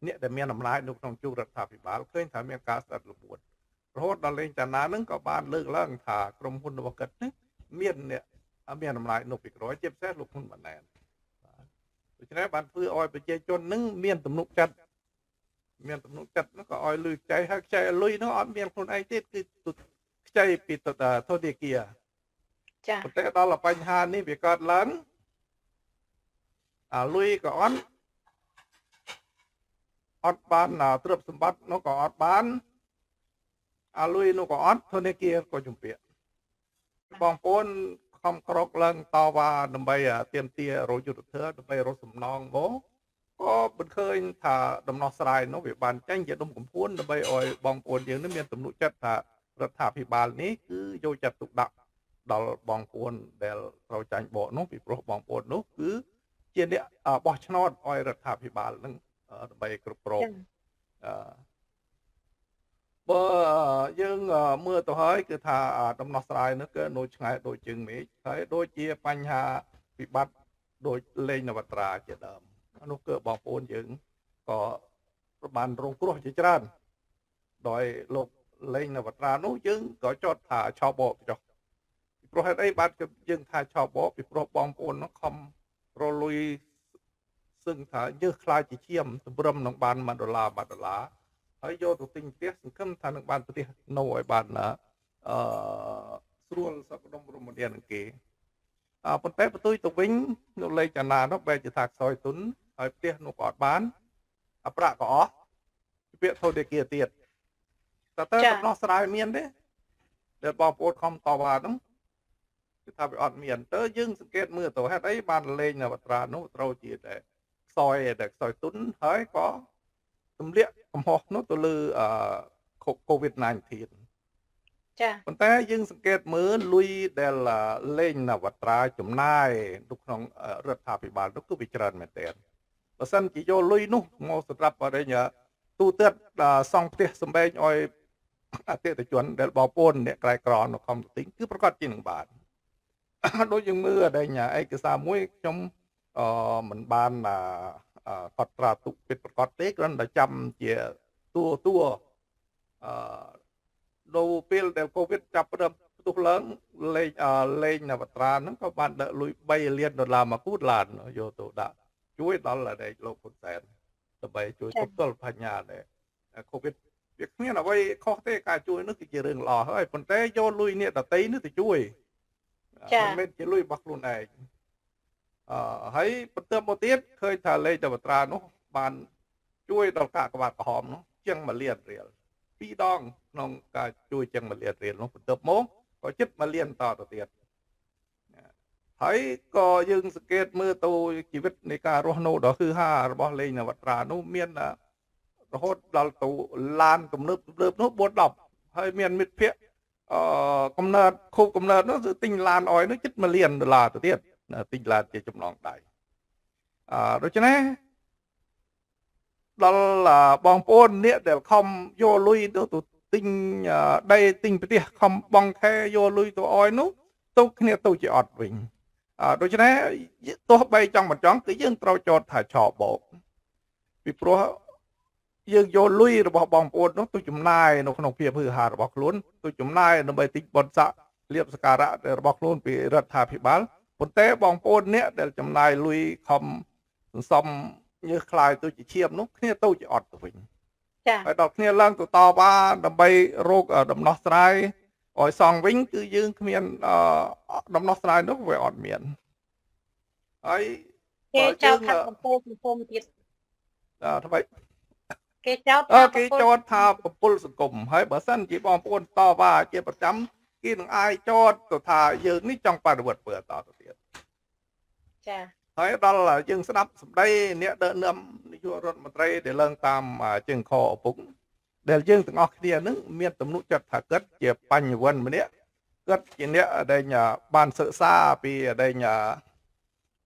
អ្នកដែលមានអំណាចនៅក្នុងជួររដ្ឋាភិបាលឃើញថាមានការស្អិតល្បួតរហូតដល់លេងចនានឹងក៏បានលើកឡើងថាក្រុមហ៊ុនរបស់គាត់នេះមានអ្នកមានអំណាចនៅពីក្រោយជាពិសេសលោកហ៊ុនម៉ាណែត ដូច្នេះបានធ្វើឲ្យប្រជាជននឹងមានទំនុកចិត្តមានទំនុកចិត្តនោះក៏ឲ្យលឺចៃហើយខ្ចីលុយនោះអត់មានខ្លួនឯងទេគឺខ្ចីពីធនធាគារចាប៉ុន្តែដល់បញ្ហានេះវាកើតឡើងអាលុយក៏អត់អត់បានទ្រព្យសម្បត្តិនោះក៏អត់បានអាលុយនោះក៏អត់ធនធាគារក៏ជំពាក់បងប្អូន ខំក្រោកឡើងតវ៉ាដើម្បីទាមទាររយុទ្ធធរដើម្បីរកសំណងមកក៏មិនឃើញថាដំណោះស្រាយនោះវាបានចេញជាដុំកំភួនដើម្បីឲ្យបងប្អូនយើងនេះមានទំនុកចិត្តថារដ្ឋាភិបាលនេះគឺយកចិត្តទុកដាក់ដល់បងប្អូនដែលត្រូវចាញ់បកនោះពីព្រោះបងប្អូននោះគឺជាអ្នកបោះឆ្នោតឲ្យរដ្ឋាភិបាលនឹងដើម្បីគ្រប់គ្រងអឺ បើយើងមើលទៅហើយគឺថាដំណោះស្រាយនោះគឺនៅឆ្ងាយដូចជាងមេឃហើយដូចជាបញ្ហាវិបត្តិដូចលេងនវត្រាជាដើមនោះគឺបងប្អូនយើងក៏បានរងគ្រោះជាច្រើនដោយលោកលេងនវត្រានោះយើងក៏ចោទថាឆោបបចុះពីព្រោះហេតុអីបានយើងថាឆោបបពីព្រោះបងប្អូននោះខំរលុយសឹងថាយើខ្លាចជាឈាមសម្រឹមនឹងបាន1ដុល្លារ1ដុល្លារ ហើយយកទៅទិញផ្ទះសង្ឃឹមថានឹងបានផ្ទះនៅឲ្យបានអឺស្រួលសក្តិរមនានឹងគេអប៉ុន្តែបន្ទុយទៅវិញនៅលេខចនានោះបែរជាថាខ្សោយទុនហើយផ្ទះនោះក៏អត់បានអប្រាក់ក៏អស់ពាក្យធនធាគារទៀតតើតើដំណោះស្រាយមានទេដែលបងប្អូនខំតវ៉ានោះគឺថាវាអត់មានតើយើងសង្កេតមើលទៅហេតុអីបានលេងនៅវត្រានោះត្រូវជាតែខ្សោយតែខ្សោយទុនហើយក៏ ទម្លាក់កំហុសនោះទៅលើអឺ COVID-19 ចាប៉ុន្តែយើងសង្កេតមើលលុយដែលលេងនវត្រាចំណាយនៅក្នុងរដ្ឋាភិបាលនោះគឺវាច្រើនមែនទែនបើសិនជាយកលុយនោះមកសម្រាប់អរិញទូទាត់សង់ផ្ទះសម្បែងឲ្យអតិថិជនដែលបងប្អូនអ្នកក្រៃក្រនៅខំទិញគឺប្រកាសជានឹងបានដូចយើងមើលអរិញឯកសារមួយខ្ញុំអឺមិនបាន កត់ត្រាទុកពិតប្រកបទេគ្រាន់តែចាំជាតួតួអឺនៅពេលដែលកូវីដចាប់ផ្ដើមផ្ទុះឡើងលេខលេខនវត្រាហ្នឹងក៏បានដឹកលុយ3លានដុល្លារមកគូតឡានយកទៅដាក់ជួយដល់តែលោកហ៊ុនសែនដើម្បីជួយទប់ទល់បញ្ញាដែរកូវីដវាគ្មានអ្វីខុសទេការជួយនោះគឺជារឿងល្អហើយប៉ុន្តែយកលុយនេះដតីនេះទៅជួយមិនមែនជាលុយរបស់ខ្លួនឯង អឺហើយបន្ទាប់មកទៀតឃើញថាលេខតវត្រានោះបានជួយដល់កាកបាទក្រហមនោះជាង1លានរៀលពីរដងក្នុងការជួយជាង1លានរៀលនោះបន្ទាប់មកក៏ជិត1លានតទៅទៀតហើយក៏យើងសង្កេតមើលទៅជីវិតនៃការរស់នៅដ៏គឺហារបស់លេងនវត្រានោះមានរហូតដល់ទៅឡានទំនើបទំនើបនោះ4 10ហើយមានមិត្តភ័ក្តិអឺកំណើតខូបកំណើតនោះគឺទិញឡានអយនោះជិត1លានដុល្លារទៅទៀត ទិញឡានជាចំណងដៃអឺដូច្នេះដល់បងប្អូនអ្នកដែលខំយកលុយទៅទិញដីទិញផ្ទះខំបងខែយកលុយទៅអយនោះទៅគ្នាទៅជាអត់វិញអឺដូច្នេះទោះបីចង់មិនចង់គឺយើងត្រូវចោទថាឆោបោកពីព្រោះយើងយកលុយរបស់បងប្អូននោះទៅចំណាយនៅក្នុងភាពហឺហារបស់ខ្លួនទៅចំណាយដើម្បីទិញបុណ្យស័ក្តិលៀបសការៈរបស់ខ្លួនពីរដ្ឋាភិបាល ប៉ុន្តែបងប្អូនអ្នកដែលចំណាយលុយខំសន្សំញើសខ្លាយទៅជាឈាមនោះគ្នាទៅជាអត់ទៅវិញចាហើយដល់គ្នាឡើងទៅតវ៉ាដើម្បីរកដំណោះស្រាយឲ្យសងវិញគឺយើងគ្មានអឺដំណោះស្រាយនោះវាអត់មានហើយគេចោទថាកំពូលសង្គមទៀតអឺថ្មីគេចោទអឺថាគេចោទថាប្រពន្ធសង្គមហើយបើសិនជាបងប្អូនតវ៉ាជាប្រចាំ គេនឹងអាយចោទទៅថាយើងនេះចង់បដិវត្តពើតទៅទៀតចាហើយដល់យើងស្ដាប់សម្ដីអ្នកដឹកនាំនាយករដ្ឋមន្ត្រីដែលឡើងតាមជើងខឪពុកដែលយើងទាំងអស់គ្នានឹងមានទំនុកចិត្តថាគិតជាបញ្ញវន្តម្នាក់គិតជាអ្នកដែលបានសិក្សាពីដែល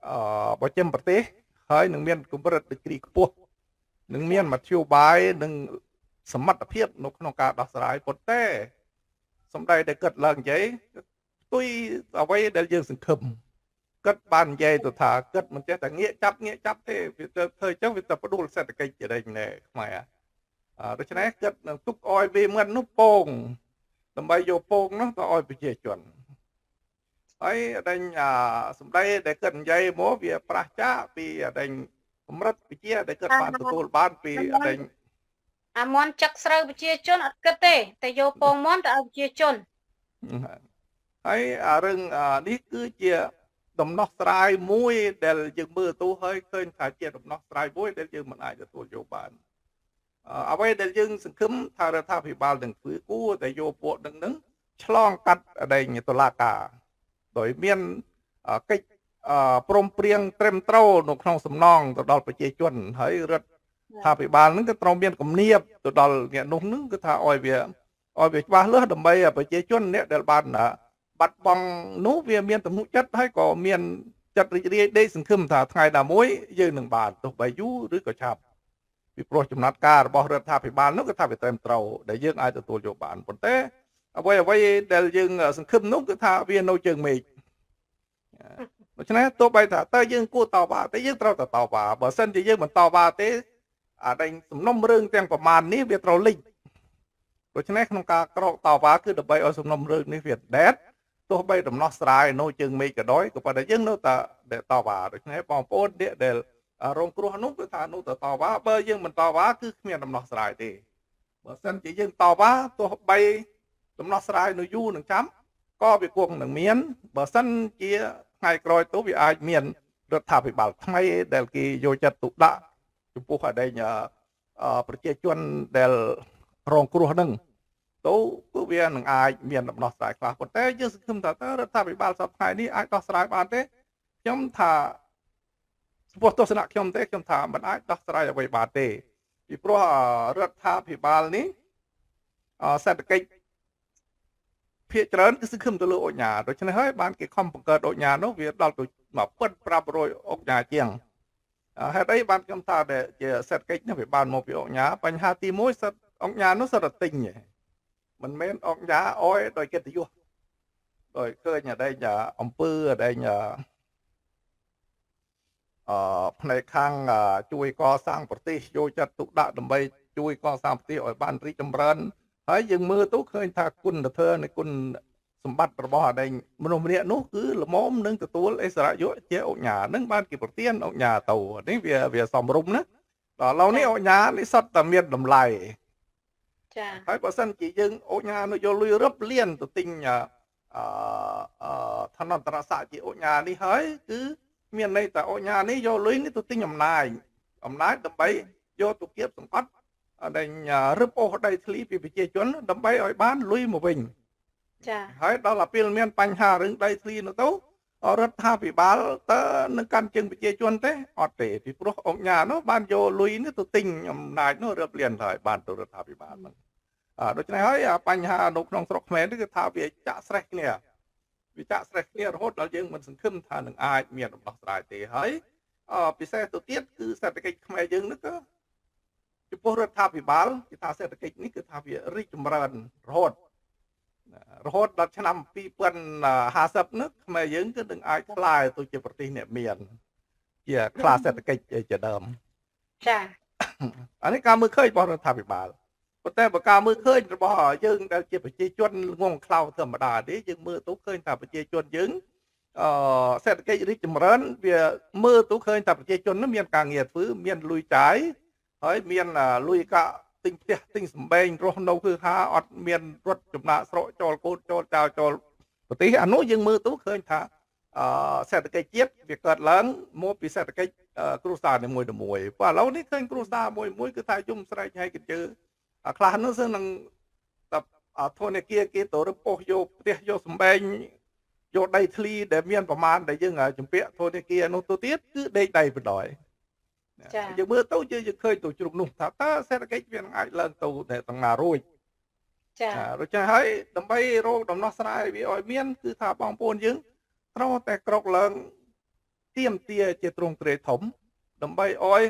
អឺបច្ចិមប្រទេសហើយនឹងមានកម្រិតឌីក្រីខ្ពស់នឹងមានមធ្យោបាយនិងសមត្ថភាពនៅក្នុងការដោះស្រាយប៉ុន្តែ សម្ដីដែលគិតឡើងនិយាយផ្ទុយអ្វីដែលយើងសង្ឃឹមគិតបាននិយាយទៅថាគិតមិនចេះតែងាកចាប់ងាកចាប់ទេវាទៅធ្វើអញ្ចឹងវាទៅផ្ដួលសេដ្ឋកិច្ចជាដេញណែខ្មែរអឺដូច្នេះគិតនឹងទុកអោយវាមិននោះពងដើម្បីយកពងនោះទៅអោយប្រជាជនហើយដេញអាសម្ដីដែលគិតនិយាយមកវាប្រះចាកពីដេញកម្រិតវិជាដែលគិតបានទទួលបានពីដេញ អាមន់ចឹកស្រូវប្រជាជនអត់គិតទេតែយកពងមន់ទៅឲ្យប្រជាជនហើយអារឿងអានេះគឺជាដំណោះស្រាយមួយដែលយើងមើលទៅហើយឃើញថាជាដំណោះស្រាយមួយដែលយើងមិនអាចទទួលយកបានអឺអ្វីដែលយើងសង្ឃឹមថារដ្ឋាភិបាលនឹងធ្វើគួរតែយកពួកនឹងនឹងឆ្លងកាត់ដែងតុលាការដោយមានអឺកិច្ចអឺព្រមព្រៀងត្រឹមត្រូវនៅក្នុងសំណងទៅដល់ប្រជាជនហើយរដ្ឋា ភិបាលនឹងក៏ត្រូវមានគំនាបទៅដល់អ្នកនោះនឹងគឺថាឲ្យវាឲ្យវាច្បាស់លាស់ដើម្បីឲ្យប្រជាជនអ្នកដែលបានបាត់បង់នោះវាមានទំនុកចិត្តហើយក៏មានចិត្តរីករាយដេកសង្ឃឹមថាថ្ងៃណាមួយយើងនឹងបានទោះបីយូរឬក៏ឆាប់ពីព្រោះចំណាត់ការរបស់រដ្ឋាភិបាលនោះគឺថាវាត្រឹមត្រូវដែលយើងអាចទទួលយកបានប៉ុន្តែអ្វីអ្វីដែលយើងសង្ឃឹមនោះគឺថាវានៅជើងមេឃដូច្នេះទោះបីថាតើយើងគួរតវ៉ាតែយើងត្រូវតែតវ៉ាបើសិនជាយើងមិនតវ៉ាទេ អាដែងសំណុំរឿងទាំងប្រមាណនេះវាត្រូវលិចដូច្នេះក្នុងការក្រោកតវ៉ាគឺដើម្បីឲ្យសំណុំរឿងនេះវាដែតទោះបីដំណោះស្រាយនៅជើងមេឃក៏ដោយក៏ប៉ុន្តែយើងនៅតែតវ៉ាដូច្នេះបងប្អូនអ្នកដែលរងគ្រោះនោះគឺថានៅតែតវ៉ាបើយើងមិនតវ៉ាគឺគ្មានដំណោះស្រាយទេបើសិនជាយើងតវ៉ាទោះបីដំណោះស្រាយនៅយូរនឹងចាំក៏វាគង់នឹងមានបើសិនជាថ្ងៃក្រោយទៅវាអាចមានរដ្ឋាភិបាលថ្មីដែលគេយកចិត្តទុកដាក់ ចំពោះអដែងប្រជាជនដែលរងគ្រោះនឹងទៅគឺវានឹងអាចមានដំណោះស្រាយខ្លះប៉ុន្តែយើងសង្ឃឹមថាតើរដ្ឋាភិបាលសពថ្ងៃនេះអាចដោះស្រាយបានទេខ្ញុំថាចំពោះទស្សនៈខ្ញុំទេខ្ញុំថាមិនអាចដោះស្រាយអ្វីបានទេពីព្រោះរដ្ឋាភិបាលនេះសេដ្ឋកិច្ចភាគច្រើនគឺសង្ឃឹមទៅលើអញ្ញាដូច្នេះហើយបានគេខំបង្កើតអញ្ញានោះវាដល់ទៅ1500អុកញ៉ាជាង ហេតុអីបានខ្ញុំថាជាសេដ្ឋកិច្ចនេះវាបានមកពីអុកញ៉ាបញ្ហាទី1សិតអុកញ៉ានោះសិតតែទិញទេមិនមែនអុកញ៉ាអយដោយកិត្តិយសដោយឃើញអដែងអំពើអដែងអឺផ្នែកខាងជួយកសាងប្រទេសយកចិត្តទុកដាក់ដើម្បីជួយកសាងប្រទេសឲ្យបានរីកចម្រើនហើយយើងមើលទៅឃើញថាគុណធម៌នៃគុណ សម្បត្តិរបស់អដែងមនុស្សម្នាក់នោះគឺល្មមនឹងទទួលអិសរយុជាអុញ្ញានឹងបានគេប្រទានអុញ្ញាទៅនេះវាវាសំរុំណាដល់ឡូវនេះអុញ្ញានេះសុទ្ធតែមានតម្លៃចាហើយបើសិនជាយើងអុញ្ញានោះយកលុយរឹបលានទៅទិញអឺអឺឋានន្តរស័ក្តិជាអុញ្ញានេះហើយគឺមានន័យថាអុញ្ញានេះយកលុយនេះទៅទិញអំណាចអំណាចដើម្បីយកទៅគៀបសង្កត់ដេញរឹបអូសដីធ្លីពីប្រជាជនដើម្បីឲ្យបានលុយមកវិញ ចាហើយដល់តែពេលមានបញ្ហារឿងដីធ្លីនោះទៅរដ្ឋាភិបាលតើនឹងកាន់ជើងប្រជាជនទេអត់ទេពីព្រោះអង្គញានោះបានយកលុយនេះទៅទិញអំណាចនោះរៀបលៀនហើយបានទៅរដ្ឋាភិបាលហ្នឹងអឺដូច្នេះហើយបញ្ហានៅក្នុងស្រុកខ្មែរនេះគឺថាវាចាក់ស្រេះគ្នាវាចាក់ស្រេះគ្នារហូតដល់យើងមិនសង្ឃឹមថានឹងអាចមានដំណោះស្រាយទេហើយអពិសេសទៅទៀតគឺសេដ្ឋកិច្ចខ្មែរយើងនេះក៏ចំពោះរដ្ឋាភិបាលគេថាសេដ្ឋកិច្ចនេះគឺថាវារីកចម្រើនរហូត រហូតដល់ឆ្នាំ2050នេះខ្មែរយើងគឺនឹងអាចក្លាយទៅជាប្រទេសអ្នកមានជាខ្លាសេដ្ឋកិច្ចជាដើមចាអានេះការមើលឃើញរបស់រដ្ឋាភិបាលប៉ុន្តែបើការមើលឃើញរបស់យើងដែលជាប្រជាជនងងខ្លៅធម្មតាទេយើងមើលទៅឃើញថាប្រជាជនយើងអឺសេដ្ឋកិច្ចរីកចម្រើន វាមើលទៅឃើញថាប្រជាជននោះមានការងារធ្វើមានលុយចាយហើយមានលុយកាក់ ទទិញផ្ទះទិញសំបែងរស់នៅគឺថាអត់មានរត់ចំណាក់ស្រកចូលកូនចូលចៅចូលប្រទេសអានោះយើងមើលទៅឃើញថាអឺសេដ្ឋកិច្ចជាតិវាកើតឡើងមកពីសេដ្ឋកិច្ចគ្រួសារនីមួយៗព្រោះឥឡូវនេះឃើញគ្រួសារមួយមួយគឺថាយំស្រែកហើយកញ្ជើខ្លះនោះគឺនឹងធនគារគេទៅរឹពោះយកផ្ទះយកសំបែងយកដីធ្លីដែលមានប្រមាណដែលយើងជំពាក់ធនគារនោះទៅទៀតគឺដេកដៃបណ្ដោយចា៎ យើងមើលទៅយើងឃើញទៅជ្រុកនោះថាតើសេដ្ឋកិច្ចវានឹងអាចឡើងទៅតែទាំងណារួចចា៎រួចចាហើយដើម្បីរកដំណោះស្រាយវាឲ្យមានគឺថាបងប្អូនយើងត្រូវតែក្រកឡើងទៀមទាជាទ្រង់ទ្រាយធំ ដើម្បីឲ្យ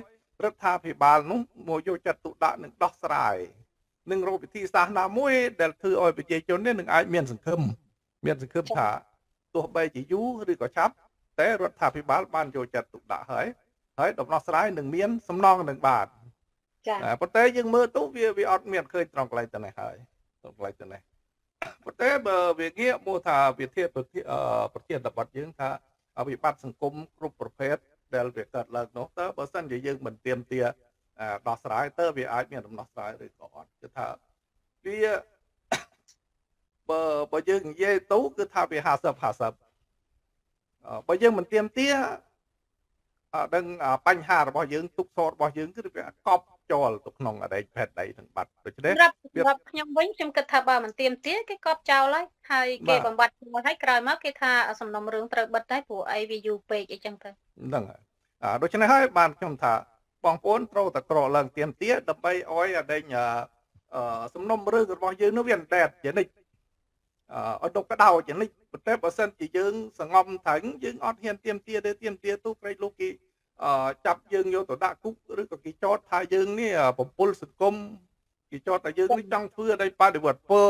រដ្ឋាភិបាលនោះមកយកចិត្តទុកដាក់នឹងដោះស្រាយនឹងរកវិធីសាស្ត្រណាមួយដែលធ្វើឲ្យប្រជាជននេះនឹងអាចមានសង្ឃឹមមានសង្ឃឹមថាទោះបីជាយូរឬក៏ឆាប់តែរដ្ឋាភិបាលបានយកចិត្តទុកដាក់ហើយ ហើយដំណោះស្រាយនឹងមានសំណងនឹងបានចា៎ប៉ុន្តែយើងមើលទៅវាវាអត់មានឃើញត្រង់កន្លែងទៅនេះហើយត្រង់កន្លែងទៅនេះប៉ុន្តែបើវាងាកមកថាវិធានប្រធានបទយើងថាវិបត្តិសង្គមគ្រប់ប្រភេទដែលវាកើតឡើងនោះតើបើសិនជាយើងមិនទៀមទាដោះស្រាយតើវាអាចមានដំណោះស្រាយឬក៏អត់គឺថាវាបើបើយើងនិយាយទៅគឺថាវា50 50បើយើងមិនទៀមទា ដឹងបញ្ហារបស់យើងទុកសោតរបស់យើងគឺវាកប់ចូលទៅក្នុងអតីតភេទដីទាំងបាត់ដូច្នេះសម្រាប់សម្រាប់ខ្ញុំវិញខ្ញុំគិតថាបើមិនទៀមទាគេកប់ចោលហើយហើយគេបំបត្តិខ្លួនហើយក្រោយមកគេថាសំណុំរឿងត្រូវបិទហើយព្រោះអីវាយូរពេកអីចឹងទៅហ្នឹងហើយដូច្នេះហើយបានខ្ញុំថាបងប្អូនត្រូវតែក្រឡើងទៀមទាដើម្បីឲ្យអដេញសំណុំរឿងរបស់យើងនោះវាអណ្ដែតជានិ ច្ចអត់ដុកកដោចនិច្ចប៉ុន្តែបើសិនជាយើងសងំថឹងយើងអត់ហ៊ានទៀមទាទេទៀមទាទូក្រែកលោកគេចាប់យើងយកទៅដាក់គុកឬក៏គេចោទថាយើងនេះបំពុលសង្គមគេចោទថាយើងនេះចង់ធ្វើឲ្យបដិវត្តពើ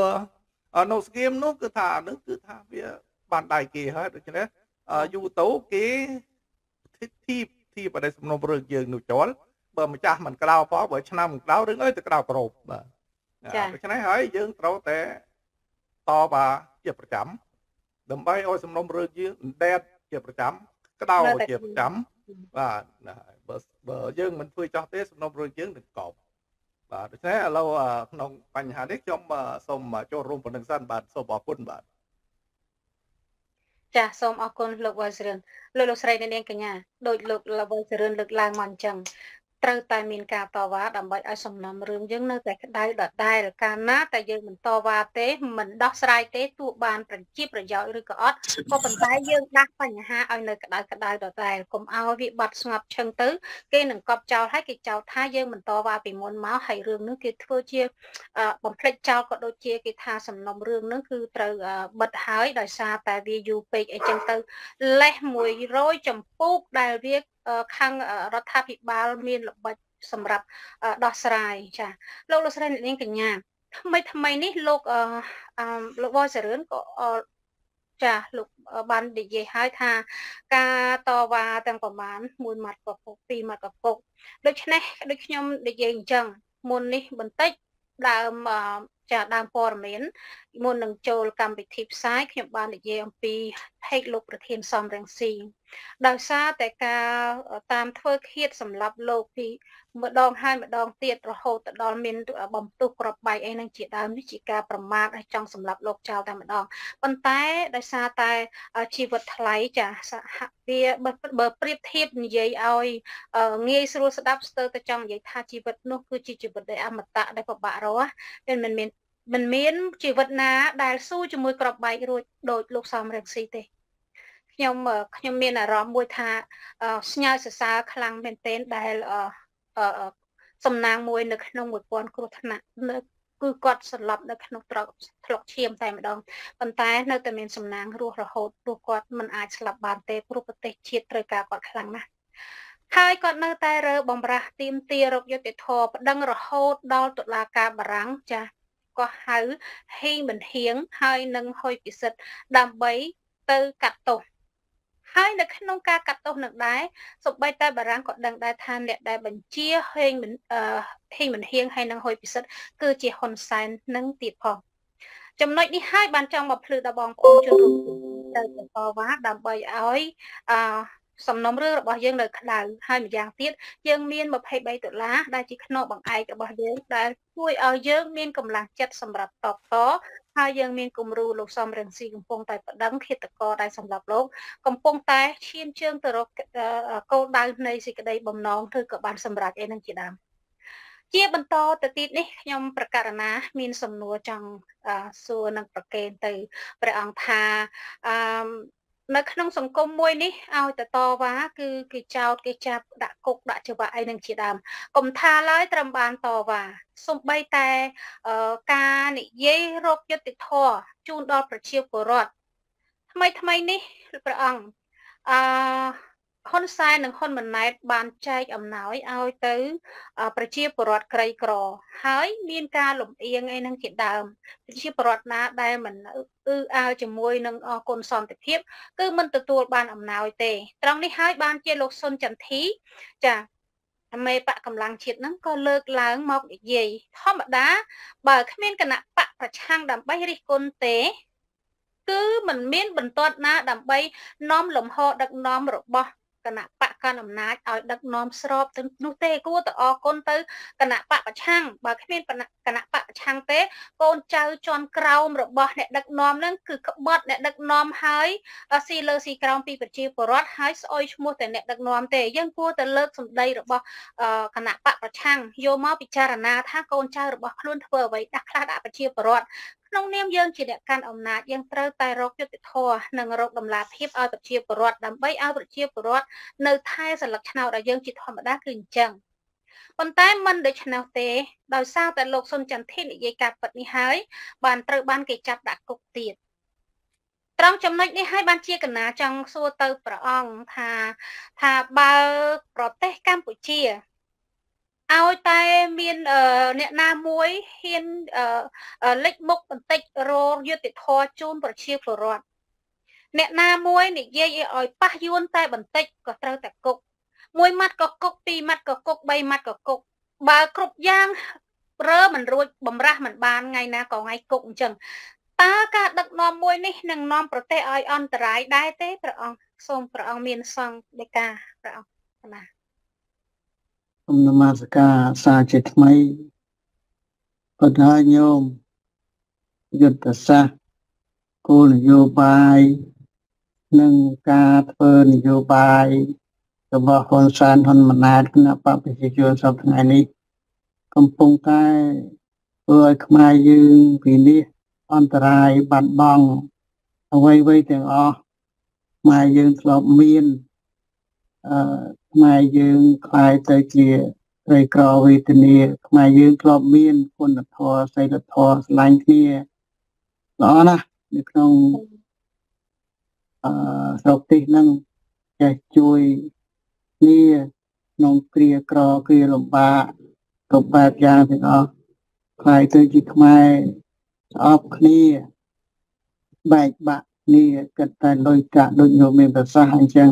នៅស្គៀមនោះគឺថានឹងគឺថាវាបានដៃគេហើយដូច្នេះយូរទៅគេធីបធីបឲ្យសំណុំរឿងយើងនោះចោលបើម្ចាស់មិនក្តៅផងបើឆ្នាំមិនក្តៅរឿងអីទៅក្តៅប្រោបបាទដូច្នេះហើយយើងត្រូវតែ តបជាប្រចាំដើម្បីឲ្យសំណុំរឿងយើងអណ្ដែតជាប្រចាំក្តៅជាប្រចាំបាទបើបើយើងមិនធ្វើចោះទេសំណុំរឿងយើងនឹងកប់បាទដូច្នេះឥឡូវក្នុងបញ្ហានេះខ្ញុំសូមចូលរួមប៉ុណ្្នឹងសិនបាទសូមអរគុណបាទចាសសូមអរគុណលោកវ៉ាសរឿនលោកលោកស្រីអ្នកនាងកញ្ញាដោយលោកលោកវ៉ាសរឿនលើកឡើងមកអញ្ចឹង ត្រូវតែមានការតវ៉ាដើម្បីឲ្យសំណុំរឿងយើងនៅតែក្តៅដដែលកាលណាតែយើងមិនតវ៉ាទេមិនដោះស្រាយទេទោះបានប្រជាប្រយោជន៍ឬក៏អត់ក៏ប៉ុន្តែយើងដាស់បញ្ហាឲ្យនៅក្តៅក្តៅដដែលកុំឲ្យវាបាត់ស្ងប់ឈឹងទៅគេនឹងកប់ចោលហើយគេចោទថាយើងមិនតវ៉ាពីមុនមកហើយរឿងនោះគេធ្វើជាបំភ្លេចចោលក៏ដូចជាគេថាសំណុំរឿងនោះគឺត្រូវបិទហើយដោយសារតែវាយូរពេកអីចឹងទៅលេស100ចម្ពោះដែលវា ខាងរដ្ឋាភិបាលមានល្បិចសម្រាប់ដោះស្រាយចាលោកលោកស្រីអ្នកនាងកញ្ញាថ្មីថ្មីនេះលោកអឺលោកវ៉ាសរឿនក៏ចាលោកបាននិយាយឲ្យថាការតវ៉ាទាំងប្រមាណមួយម៉ាត់កពុកពីរម៉ាត់កពុកដូច្នេះដូចខ្ញុំនិយាយអញ្ចឹងមុននេះបន្តិចដើមចាដើមព័ត៌មាន មុននឹងចូលកម្មវិធីផ្សាយខ្ញុំបាននិយាយអំពីហេតុលោកប្រធានសំរងស៊ីដោយសារតែការតាមធ្វើឃាតសម្រាប់លោកពីម្ដងហើយម្ដងទៀតរហូតទៅដល់មានបំទុះក្របបែកអីនឹងជាដើមនេះជាការប្រមាថហើយចង់សម្រាប់លោកចោលតែម្ដងប៉ុន្តែដោយសារតែជីវិតថ្លៃចាសហវាបើប្រៀបធៀបនិយាយឲ្យងាយស្រួលស្ដាប់ស្ទើរតែចង់និយាយថាជីវិតនោះគឺជាជីវិតដែលអមតៈដែលពិបាករស់វាមិនមាន មិនមានជីវិតណា ដែលស៊ូជាមួយក្របបែករួចដោយលោកសំរងស៊ីទេខ្ញុំខ្ញុំមានអារម្មណ៍មួយថាស្ញើសរសើរខ្លាំងមែនទែនដែលសំណាងមួយនៅក្នុង1000គ្រោះថ្នាក់នៅគឺគាត់សន្លប់នៅក្នុងត្រកធ្លុកឈាមតែម្ដងប៉ុន្តែនៅតែមានសំណាងរស់រហូតព្រោះគាត់មិនអាចស្លាប់បានទេព្រោះប្រទេសជាតិត្រូវការគាត់ខ្លាំងណាស់ហើយគាត់នៅតែរើបំរាស់ទីមទារកយុទ្ធធរប្តឹងរហូតដល់តុលាការបារាំងចាស់ ក៏ហៅហេងមិនហៀងហើយនឹងហុយពិសិដ្ឋដើម្បីទៅកាត់ទោសហើយនៅក្នុងការកាត់ទោសនឹងដែរសូម្បីតែបារាំងក៏ដឹងដែរថាអ្នកដែលបញ្ជាហេងមិនហេងមិនហៀងហើយនឹងហុយពិសិដ្ឋគឺជាហ៊ុនសែននឹងទៀតផងចំណុចនេះហើយបានចង់មកភ្លឺដល់បងប្អូនជនរួមទៅតវ៉ាដើម្បីឲ្យអ សំណុំរឿងរបស់យើងនៅក្តៅហើយម្យ៉ាងទៀតយើងមាន23ដុល្លារដែលជាខ្នងបង្អែករបស់យើងដែលជួយឲ្យយើងមានកម្លាំងចិត្តសម្រាប់តបតហើយយើងមានគំរូលោកសំរងស៊ីកំពុងតែប្តឹងឃាតករដែលសម្រាប់លោកកំពុងតែឈានជើងទៅរកគោលដៅនៃសេចក្តីបំណងឬក៏បានសម្រេចអីនឹងជាដើមជាបន្តទៅទៀតនេះខ្ញុំប្រកាសណាមានសំណួរចង់សួរនឹងប្រកេនទៅព្រះអង្គថាអឺ នៅក្នុងសង្គមមួយនេះឲ្យតតវ៉ាគឺគេចោតគេចាប់ដាក់គុកដាក់ច្បាប់អីនឹងជាដើមកុំថាឡើយត្រឹមបានតវ៉ាសំបីតែការនិយាយរកយុត្តិធម៌ជូនដល់ប្រជាពលរដ្ឋថ្មីថ្មីនេះព្រះអង្គអឺ ហ៊ុនសែននិងហ៊ុនម៉ាណែតបានចែកអំណោយឲ្យទៅ ប្រជាពលរដ្ឋក្រីក្រ ហើយមានការលំអៀងអីនឹងជាដើមប្រជាពលរដ្ឋណាដែលមិនអឺអើជាមួយនឹងគុណសន្តិភាព គឺមិនទទួលបានអំណោយទេ ត្រង់នេះហើយបានជាលោកសុនចន្ទធីចាមេបកកម្លាំងជាតិហ្នឹងក៏លើកឡើងមកនិយាយធម្មតា បើគ្មានគណៈបកប្រឆាំងដើម្បីរិះគន់ទេគឺมันមានបន្ទាត់ណាដើម្បីនាំលំហដឹកនាំរបស់ គណៈបកកណ្ដាលអំណាចឲ្យដឹកនាំស្របទៅនោះទេគួរតែអរគុណទៅគណៈបកប្រឆាំងបើគ្មានគណៈបកប្រឆាំងទេ កូនចៅជន់ក្រោមរបស់អ្នកដឹកនាំនឹងគឺក្បត់អ្នកដឹកនាំហើយស៊ីលើស៊ីក្រោមពីប្រជាពលរដ្ឋហើយស្អុយឈ្មោះតែអ្នកដឹកនាំទេយើងគួរតែលើកសម្ដីរបស់គណៈបកប្រឆាំងយកមកពិចារណាថាកូនចៅរបស់ខ្លួនធ្វើអ្វីដាក់ខ្លះដាក់ប្រជាពលរដ្ឋក្នុងនាមយើងជាអ្នកកាន់អំណាចយើងត្រូវតែរកយុត្តិធម៌និងរកដំណាភាពឲ្យប្រជាពលរដ្ឋដើម្បីឲ្យប្រជាពលរដ្ឋនៅថែសន្លឹកឆ្នោតឲ្យយើងជាធម្មតាគឺអញ្ចឹងប៉ុន្តែមិនដូច្នោះទេដោយសារតែលោកសុនចន្ទធីនិយាយការពិតនេះហើយបានត្រូវបានគេចាប់ដាក់គុកទៀតត្រង់ចំណុចនេះហើយបានជាកណាចង់សួរទៅព្រះអង្គថាថាបើប្រទេសកម្ពុជា ឲ្យតែមានអ្នកណាមួយហ៊ានលេចមុខបន្តិចរងយុត្តិធម៌ជូនប្រជាពលរដ្ឋអ្នកណាមួយនិយាយឲ្យប៉ះយួនតែបន្តិចក៏ត្រូវតែគុកមួយម៉ាត់ក៏គុកពីរម៉ាត់ក៏គុកបីម៉ាត់ក៏គុកបើគ្រប់យ៉ាងរើមិនរួចបំរាស់មិនបានថ្ងៃណាក៏ថ្ងៃគុកអញ្ចឹងតើការដឹកនាំមួយនេះនឹងនាំប្រទេសឲ្យអន្តរាយដែរទេព្រះអង្គសូមព្រះអង្គមានសង្ឃដីកាព្រះអង្គណា សូមនមស្ការសាជាថ្មីបដាញោមយុទ្ធសាស្ត្រគោលនយោបាយនិងការធ្វើនយោបាយរបស់ហ៊ុនសែនហ៊ុនម៉ាណែតគណៈបព្វជិជនសពថ្ងៃនេះកំពុងតែធ្វើឲ្យខ្មែរយើងពីនេះអន្តរាយបាត់បង់អ្វីៗទាំងអស់ខ្មែរយើងធ្លាប់មានអឺ ខ្មែរយើងខ្លាយទៅជាក្រីក្រវេទនាខ្មែរយើងធ្លាប់មានគុណធម៌សីលធម៌ស្រឡាញ់គ្នាល្អណាស់នៅក្នុងអឺស្រុកទីហ្នឹងចេះជួយគ្នាក្នុងគ្រាក្រគ្រាលំបាកគ្រប់បែបយ៉ាងទាំងអស់ខ្លាយទៅជាខ្មែរស្អប់គ្នាបែកបាក់គ្នាគិតតែលុយកាក់ដូចញោមមានប្រសាសន៍អញ្ចឹង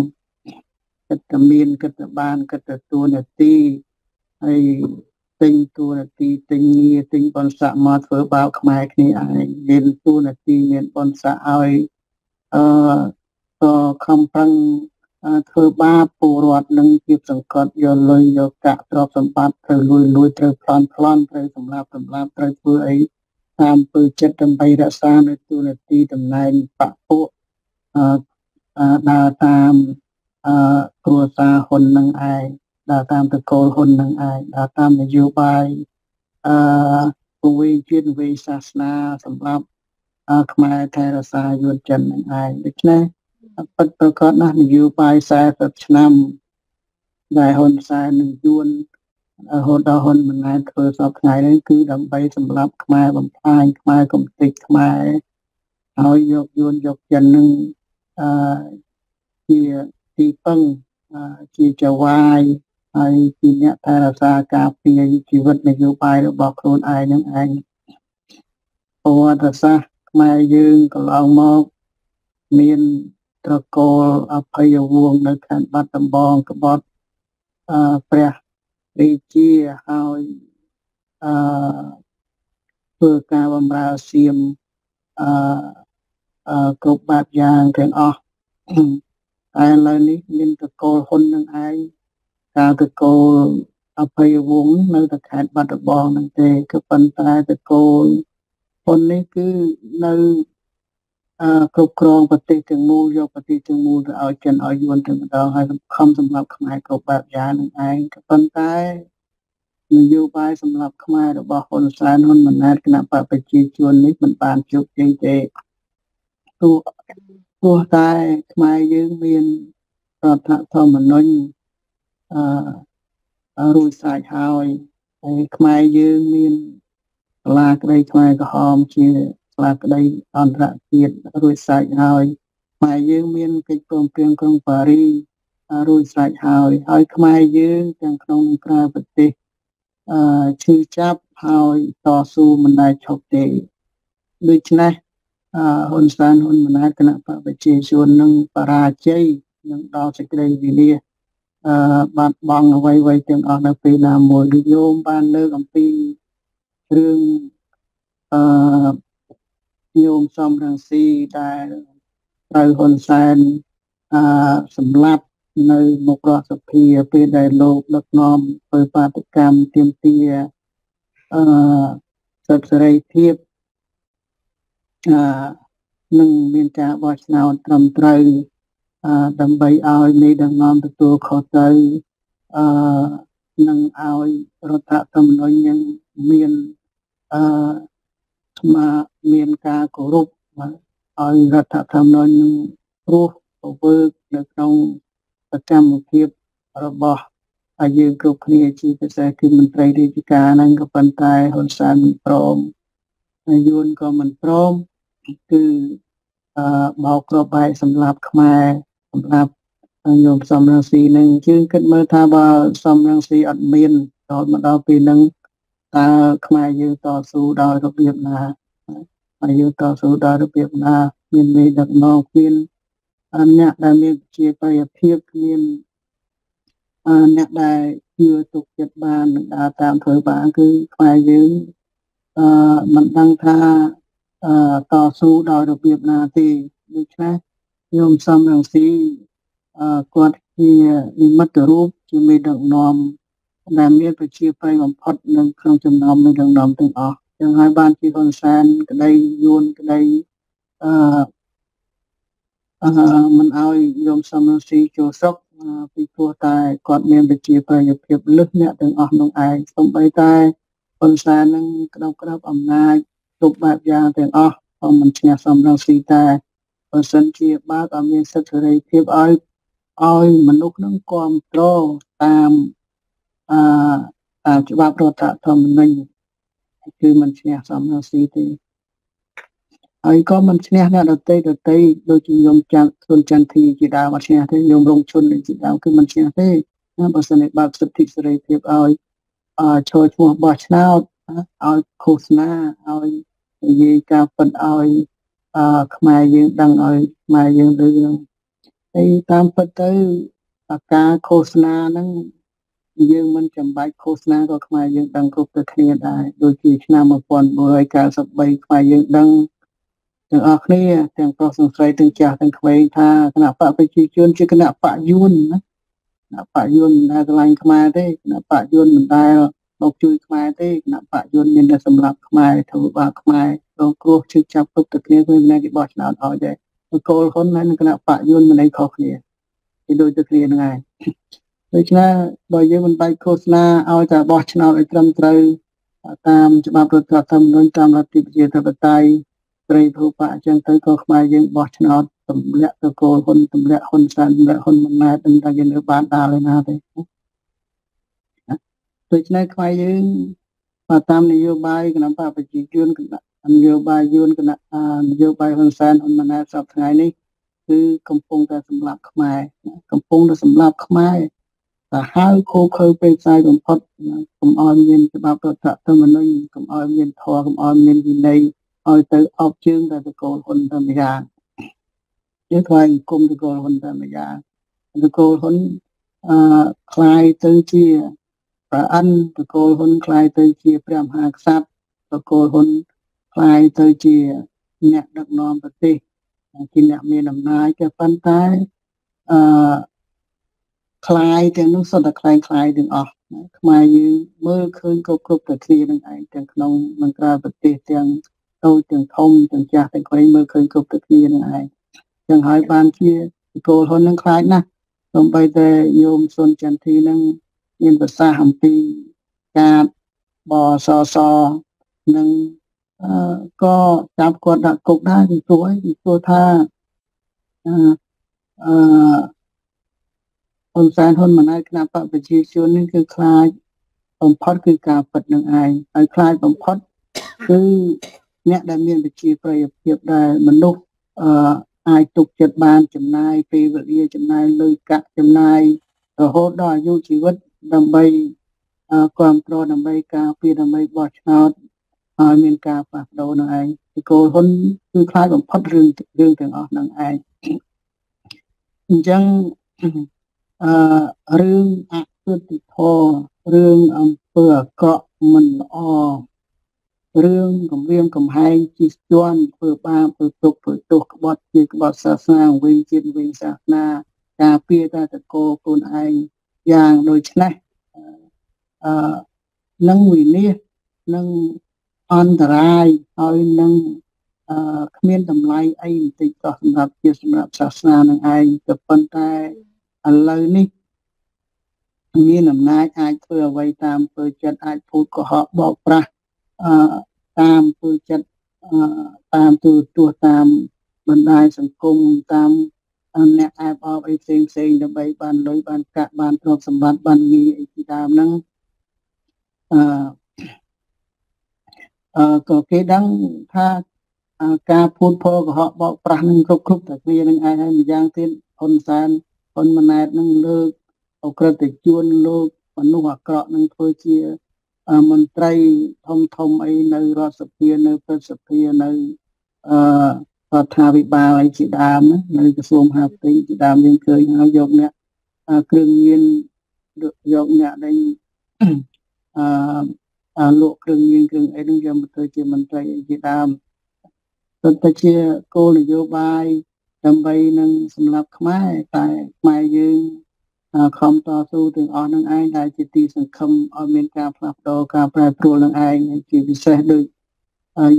គិតតែមានគិតតែបានគិតតែទួនាទីហើយទិញទួនាទីទិញងារទិញបនស័កមកធ្វើបាបខ្មែរគ្នាឯងមានទួនាទីមានបនស័កឲ្យអឺក៏ខំប្រឹងធ្វើបាបពលរដ្ឋនឹងជាសង្កត់យកលុយយកកាក់ទ្រព្យសម្បត្តិត្រូវលួចលួចត្រូវប្លន់ប្លន់ត្រូវសម្លាប់សម្លាប់ត្រូវធ្វើអីតាមពើចិត្តដើម្បីរក្សានៅទូនាទីតំណែងបពុអឺដើរតាម អឺគ្រួសារហ៊ុននឹងឯងដើរតាមតកូលហ៊ុននឹងឯងដើរតាមនយោបាយអឺពវិជាតិវិសាសនាសម្រាប់ខ្មែរថែរក្សាយួនចិននឹងឯងដូច្នេះពិតប្រកបណាស់នយោបាយ40ឆ្នាំដែលហ៊ុនសែននឹងយួនរហូតដល់ហ៊ុនម៉ាណែតធ្វើសពថ្ងៃនេះគឺដើម្បីសម្រាប់ខ្មែរបំផ្លាញខ្មែរកំទេចខ្មែរហើយយកយួនយកចិននឹងអឺជា ទីពឹងជាចវាយហើយជាអ្នកថែរក្សាការពារជីវិតនយោបាយរបស់ខ្លួនឯងនឹងឯងប្រវត្តិសាស្ត្រខ្មែរយើងកន្លងមកមានត្រកូលអភ័យវង្សនៅខេត្តបាត់ដំបងក្បត់អឺព្រះរាជាហើយអឺធ្វើការបម្រើសៀមអឺអឺគ្រប់បែបយ៉ាងទាំងអស់ តែឥឡូវនេះមានតកូលហ៊ុននឹងឯងការតកូលអភ័យវងនៅតែខេត្តបាត់ដំបងហ្នឹងទេក៏ប៉ុន្តែតកូលហ៊ុននេះគឺនៅអឺគ្រប់គ្រងប្រទេសទាំងមូលយកប្រទេសទាំងមូលទៅឲ្យចិនឲ្យយួនទៅម្ដងហើយខំសម្រាប់ខ្មែរគ្រប់បែបយ៉ាងនឹងឯងក៏ប៉ុន្តែនយោបាយសម្រាប់ខ្មែររបស់ហ៊ុនសែនហ៊ុនម៉ាណែតគណៈបកប្រជាជននេះមិនបានជោគជ័យទេទោះទោះ តែខ្មែរយើងមានរដ្ឋធម្មនុញ្ញអឺរួចស្រេចហើយហើយខ្មែរយើងមានសាលាក្តីខ្មែរក្រហមជាសាលាក្តីអន្តរជាតិរួចស្រេចហើយខ្មែរយើងមានកិច្ចព្រមព្រៀងក្រុងប៉ារីរួចស្រេចហើយហើយខ្មែរយើងទាំងក្នុងនិងក្រៅប្រទេសអឺឈឺចាប់ហើយតស៊ូមិនដែលឈប់ទេដូច្នេះអឺ ហ៊ុនសែនហ៊ុនម៉ាណែតគណៈបកប្រជាជននឹងបរាជ័យនឹងដល់សេចក្តីវិនិច្ឆ័យអឺបាត់បង់អ្វីៗទាំងអស់នៅពេលណាមួយញោមបានលើកអំពីរឿងអឺញោមសំរងស៊ីដែលត្រូវហ៊ុនសែនអឺសម្លាប់នៅមុខរដ្ឋសភាពេលដែលលោកដឹកនាំធ្វើបាតកម្មទាមទារអឺសិទ្ធិសេរីភាពអឺ នឹងមានការបោះឆ្នោតត្រឹមត្រូវអឺដើម្បីឲ្យនៃដឹកនាំទទួលខុសត្រូវអឺនឹងឲ្យរដ្ឋធម្មនុញ្ញនឹងមានអឺស្មាមានការគោរពឲ្យរដ្ឋធម្មនុញ្ញនឹងព្រោះពវើនៅក្នុងសកម្មភាពរបស់ហើយយើងគ្រប់គ្នាជាពិសេសគឺមន្ត្រីរាជការហ្នឹងក៏ប៉ុន្តែហ៊ុនសែនមិនព្រមហើយយួនក៏មិនព្រម គឺអឺបោកក្របបែកសម្រាប់ខ្មែរសម្រាប់ញោមសំរងស៊ីនឹងយើងគិតមើលថាបើសំរងស៊ីអត់មានដល់មកដល់ពេលហ្នឹងតើខ្មែរយើងតស៊ូដោយរបៀបណាហើយយើងតស៊ូដោយរបៀបណា មានមេដឹកនាំគ្មានអ្នកដែលមានជាប្រយោជន៍ភាពគ្មានអ្នកដែលជឿទុកចិត្តបាននឹងដើរតាមធ្វើបានគឺខ្មែរយើងអឺមិនដឹងថាអឺ តស៊ូដោយរបៀបណាទេដូច្នេះខ្ញុំសំរងស៊ីអឺគាត់ជានិមិត្តរូបជាមេដឹកនាំដែលមានប្រជាប្រិយបំផុតនៅក្នុងចំណោមមេដឹកនាំទាំងអស់ចឹងហើយបានជាហ៊ុនសែនក្តីយួនក្តីអឺអឺមិនឲ្យយមសំរងស៊ីចូលស្រុកពីព្រោះតែគាត់មានវិជាប្រយោជន៍ភាពលឹះអ្នកទាំងអស់នោះឯងសូម្បីតែហ៊ុនសែននឹងក្តោបក្តោបអំណាច គ្រប់បែបយ៉ាងទាំងអស់ក៏មិនឈ្នះសំរងស៊ីតែបើសិនជាបើកឲ្យមានសិទ្ធិសេរីភាពឲ្យឲ្យមនុស្សនឹងគ្រប់គ្រងតាមអឺតាមច្បាប់រដ្ឋធម្មនុញ្ញគឺមិនឈ្នះសំរងស៊ីទេហើយក៏មិនឈ្នះអ្នកដតីដតីដូចជាញោមចាន់ខ្លួនចន្ទធីជាដើមអត់ឈ្នះទេញោមរងជនជាដើមគឺមិនឈ្នះទេណាបើសិនជាបើកសិទ្ធិសេរីភាពឲ្យអឈរឈ្មោះបោះឆ្នោតឲ្យឃោសនាឲ្យ និយាយការពិតឲ្យអខ្មែរយើងដឹងឲ្យខ្មែរយើងឮនឹងហើយតាមពិតទៅការឃោសនាហ្នឹងយើងមិនចាំបាច់ឃោសនាក៏ខ្មែរយើងដឹងគ្រប់ទៅគ្នាដែរដូចជាឆ្នាំ1993ខ្មែរយើងដឹងទាំងអស់គ្នាទាំងប្រុសទាំងស្រីទាំងចាស់ទាំងក្មេងថាគណៈបកប្រជាជនជាគណៈបកយួនណាគណៈបកយួនមិនដែលឆ្លាញ់ខ្មែរទេគណៈបកយួនមិនដែល មកជួយខ្មែរទេគណៈបកយួនមានតែសម្រាប់ខ្មែរធ្វើបាបខ្មែររងគ្រោះជិះចាប់ទុកទៅគ្នាគឺមិនគេបោះឆ្នោតឲ្យទេគោលហ៊ុនហើយនឹងគណៈបកយួនមិនឯងខុសគ្នាគឺដូចទៅគ្នាហ្នឹងហើយដូច្នេះបើយើងមិនបាច់ឃោសនាឲ្យតែបោះឆ្នោតឲ្យត្រឹមត្រូវតាមច្បាប់រដ្ឋធម្មនុញ្ញតាមលទ្ធិប្រជាធិបតេយ្យត្រីភូបៈអញ្ចឹងទៅក៏ខ្មែរយើងបោះឆ្នោតទម្លាក់ទៅគោលហ៊ុនទម្លាក់ហ៊ុនសែនទម្លាក់ហ៊ុនម៉ាណែតនឹងតែយើងនៅបានដាល់ឯណាទេ ដូច្នេះខ្មែរយើងបើតាមនយោបាយគណៈបកប្រជាជនគណៈនយោបាយយួនគណៈនយោបាយហ៊ុនសែនហ៊ុនម៉ាណែតសប្តាហ៍នេះគឺកំពុងតែសម្លាប់ខ្មែរកំពុងតែសម្លាប់ខ្មែរតែហៅខូខើពេលផ្សាយបំផុតកុំឲ្យមានច្បាប់រដ្ឋធម្មនុញ្ញកុំឲ្យមានធម៌កុំឲ្យមានវិន័យឲ្យទៅអប់ជើងតែតកូលហ៊ុនតែម្យ៉ាងយើងខ្លាចគុំតកូលហ៊ុនតែម្យ៉ាងតកូលហ៊ុនអឺខ្លាយទៅជា ប្រអិនតកូលហ៊ុនคล้ายទៅជាព្រះមហាក្សត្រតកូលហ៊ុនคล้ายទៅជាអ្នកដឹកនាំប្រទេសជាអ្នកមានអំណាចតែប៉ុន្តែ អឺคลายទាំងនោះសុទ្ធតែคลายคลายទាំងអស់ខ្មែរយើងមើលឃើញគ្រប់គ្រប់តែគ្នានឹងឯងទាំងក្នុងនិងក្រៅប្រទេសទាំងតូចទាំងធំទាំងចាស់ទាំងក្មេងមើលឃើញគ្រប់តែគ្នានឹងឯងចឹងហើយបានជាគោលហ៊ុននឹងខ្លាចណាស់សូម្បីតែញោមសុនចន្ទធីនឹង មានប្រសាសន៍អំពីការបសសនឹងអឺក៏ចាប់គាត់ដាក់គុកដែរពីព្រោះអីពីព្រោះថាអឺអឺអ៊ុនសែនហ៊ុនម៉ាណែតគណៈបកប្រជាជននេះគឺខ្លាចបំផុតគឺការពិតនឹងឯងហើយខ្លាចបំផុតគឺអ្នកដែលមានវិជាប្រយោជន៍ដែលមនុស្សអឺអាចទុកចិត្តបានចំណាយពេលវេលាចំណាយលុយកាក់ចំណាយរហូតដល់អាយុជីវិត ដើម្បីគ្រប់គ្រងដើម្បីការពារដើម្បីបោះឆ្នោតឲ្យមានការផ្លាស់ប្ដូរនឹងឯងពីគោលហ៊ុនគឺខ្លាចបំផុតរឿងរឿងទាំងអស់នឹងឯងអញ្ចឹងអឺរឿងអយុត្តិធម៌រឿងអំពើអាក្រក់មិនល្អរឿងគម្រាមកំហែងជិះជាន់ធ្វើបាបធ្វើទុកធ្វើទោសក្បត់ជាក្បត់សាសនាវិញជាតិវិញសាសនាការពារតែតកោខ្លួនឯង យ៉ាងដូចនេះអឺនឹងវិនិច្ឆ័យនឹងអន្តរាយហើយនឹងអឺគ្មានតម្លៃអីបន្តិចក៏សម្រាប់ជាសម្រាប់សាសនានឹងឯងក៏ប៉ុន្តែឥឡូវនេះមានអំណាចអាចធ្វើអ្វីតាមពើចិត្តអាចพูดកុហកបោកប្រាស់អឺតាមពើចិត្តអឺតាមទូរទស្សន៍តាមបណ្ដាញសង្គមតាម អ្នកអែបអបអីផ្សេងផ្សេងដើម្បីបានលុយបានកាក់បានទ្រព្យសម្បត្តិបានងារអីជាដើមហ្នឹងអឺអឺក៏គេដឹងថាការพูดផលកុហកបោកប្រាស់នឹងគ្រប់គ្រប់តែគ្នានឹងឯងហើយម្យ៉ាងទៀតហ៊ុនសែនហ៊ុនម៉ាណែតនឹងលើកអក្រិតជួនលោកមនុស្សអាក្រក់នឹងធ្វើជាមន្ត្រីធំធំអីនៅរដ្ឋសភានៅព្រឹទ្ធសភានៅអឺ រដ្ឋាភិបាលអីជាដើមនៅក្រសួងហាផ្ទៃជាដើមយើងឃើញហើយយកអ្នកគ្រឿងញៀនយកអ្នកដែលអឺលក់គ្រឿងញៀនគ្រឿងអីនឹងយកមកធ្វើជាមន្ត្រីជាដើមទោះតែជាគោលនយោបាយដើម្បីនឹងសម្រាប់ខ្មែរតែខ្មែរយើងខំតស៊ូទាំងអស់នឹងឯងដែលជាទីសង្ឃឹមឲ្យមានការផ្លាស់ប្ដូរការប្រែប្រួលនឹងឯងជាពិសេសដូច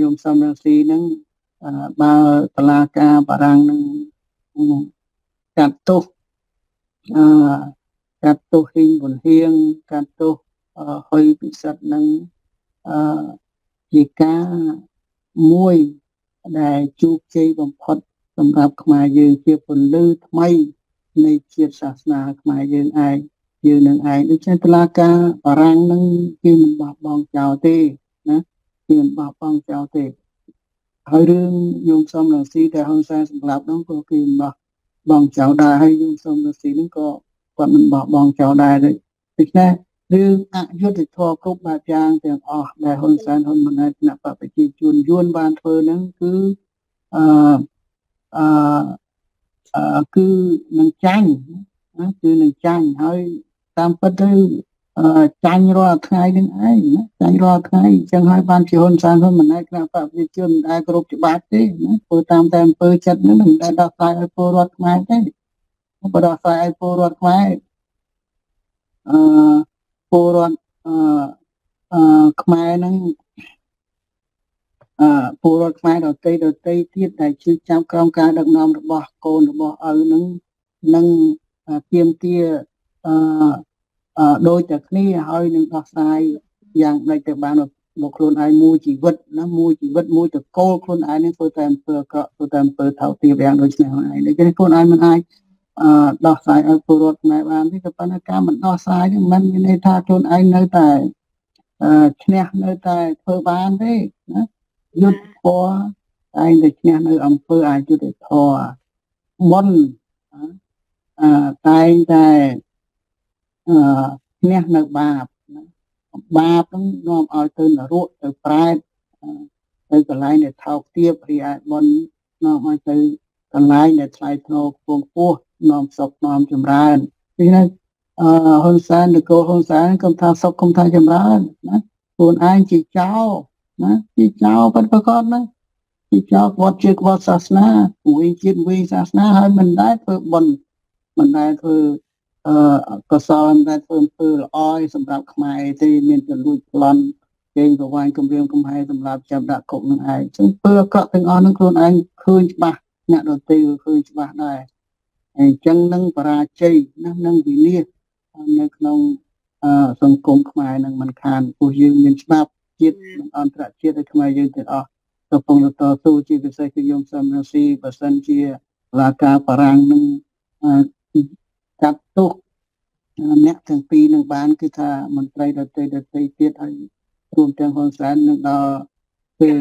យមសំរងស៊ីនឹង បើតឡាការបារាំងនឹងកាត់ទោសអឺកាត់ទោសហ៊ីងបុនហៀងកាត់ទោសហុយពិសិដ្ឋនឹងអឺជាការមួយដែលជោគជ័យបំផុតសម្រាប់ខ្មែរយើងជាពលឺថ្មីនៃជាតិសាសនាខ្មែរយើងឯងយើងនឹងឯងដូច្នេះតឡាការបារាំងនឹងគេមិនបោះបង់ចោលទេណាគេមិនបោះបង់ចោលទេ ហើយរឿងយងសំរងស៊ីដែលហ៊ុនសែនសម្លាប់នោះក៏គេមិនបោះបង់ចោលដែរហើយយងសំរងស៊ីនឹងក៏គាត់មិនបោះបង់ចោលដែរដូច្នេះរឿងអយុត្តិធម៌គ្រប់បែបយ៉ាងទាំងអស់ដែលហ៊ុនសែនហ៊ុនម៉ាណែតគណៈបព្វជិជនយួនបានធ្វើហ្នឹងគឺអឺអឺគឺនឹងចាញ់ណាគឺនឹងចាញ់ហើយតាមពិតទៅ ចាញ់រាល់ថ្ងៃនឹងឯងណាចាញ់រាល់ថ្ងៃអញ្ចឹងហើយបានជាហ៊ុនសែនហ៊ុនម៉ាណែតគណៈបព្វជិជនដែលគ្រប់ច្បាប់ទេណាធ្វើតាមតែអំពើចិត្តនឹងមិនដែលដោះស្រាយឲ្យពលរដ្ឋខ្មែរទេបើដោះស្រាយឲ្យពលរដ្ឋខ្មែរអឺពលរដ្ឋអឺអឺខ្មែរហ្នឹងអឺពលរដ្ឋខ្មែរដតីដតីទៀតដែលជឿចាំក្រោមការដឹកនាំរបស់កូនរបស់ឪនឹងនឹងទៀមទាអឺ ដោយតែគ្នាហើយនឹងដោះស្រាយយ៉ាងម៉េចទៅបានមកខ្លួនឯងមួយជីវិតណាមួយជីវិតមួយតកូលខ្លួនឯងនឹងធ្វើតែអំពើអាក្រក់ធ្វើតែអំពើថោកទាបយ៉ាងដូចនេះខ្លួនឯងដូច្នេះខ្លួនឯងមិនអាចអឺដោះស្រាយឲ្យពលរដ្ឋខ្មែរបានទេក៏ប៉ុន្តែការមិនដោះស្រាយនេះមិនមានន័យថាខ្លួនឯងនៅតែអឺឈ្នះនៅតែធ្វើបានទេណាយុទ្ធធរតែងតែឈ្នះនៅអង្គើអយុធធរមុនអឺតែងតែ អឺឈ្នះនៅបាបណាបាបហ្នឹងនាំឲ្យទៅនរកទៅប្រែតទៅកន្លែងដែលថោកទាបរីឯបុណ្យនាំឲ្យទៅកន្លែងដែលថ្លៃថ្នូរខ្ពង់ខ្ពស់នាំសុខនាំចម្រើនពីនេះអឺហ៊ុនសែននគរហ៊ុនសែនគុំថាសុខគុំថាចម្រើនណាខ្លួនឯងជាចោលណាជាចោលប៉ុតប្រកបណាជាចោលគាត់ជាគាត់សាសនាវិញជាតិវិញសាសនាហើយមិនដែលធ្វើបុណ្យមិនដែលធ្វើ អឺកសលមិនដែលធ្វើអំពើល្អឲ្យសម្រាប់ខ្មែរទេមានតែលួចប្លន់ជេងប្រវាញគម្រាមកំហែងសម្រាប់ចាប់ដាក់គុកនឹងឯងអញ្ចឹងពើអាក្រក់ទាំងអស់នឹងខ្លួនឯងឃើញច្បាស់អ្នកដទៃក៏ឃើញច្បាស់ដែរអញ្ចឹងនឹងបរាជ័យណានឹងវិនិច្ឆ័យនៅក្នុងសង្គមខ្មែរនឹងមិនខានព្រោះយើងមានច្បាប់ជាតិនិងអន្តរជាតិឲ្យខ្មែរយើងទាំងអស់កំពុងតស៊ូជាពិសេសគឺខ្ញុំសំរងស៊ីបើសិនជាលាការបារាំងនឹង កាត់ទោសអ្នកទាំងពីរនឹងបានគឺថាមន្ត្រីដទៃដទៃទៀតហើយរួមទាំងហ៊ុនសែននឹងដល់ពេល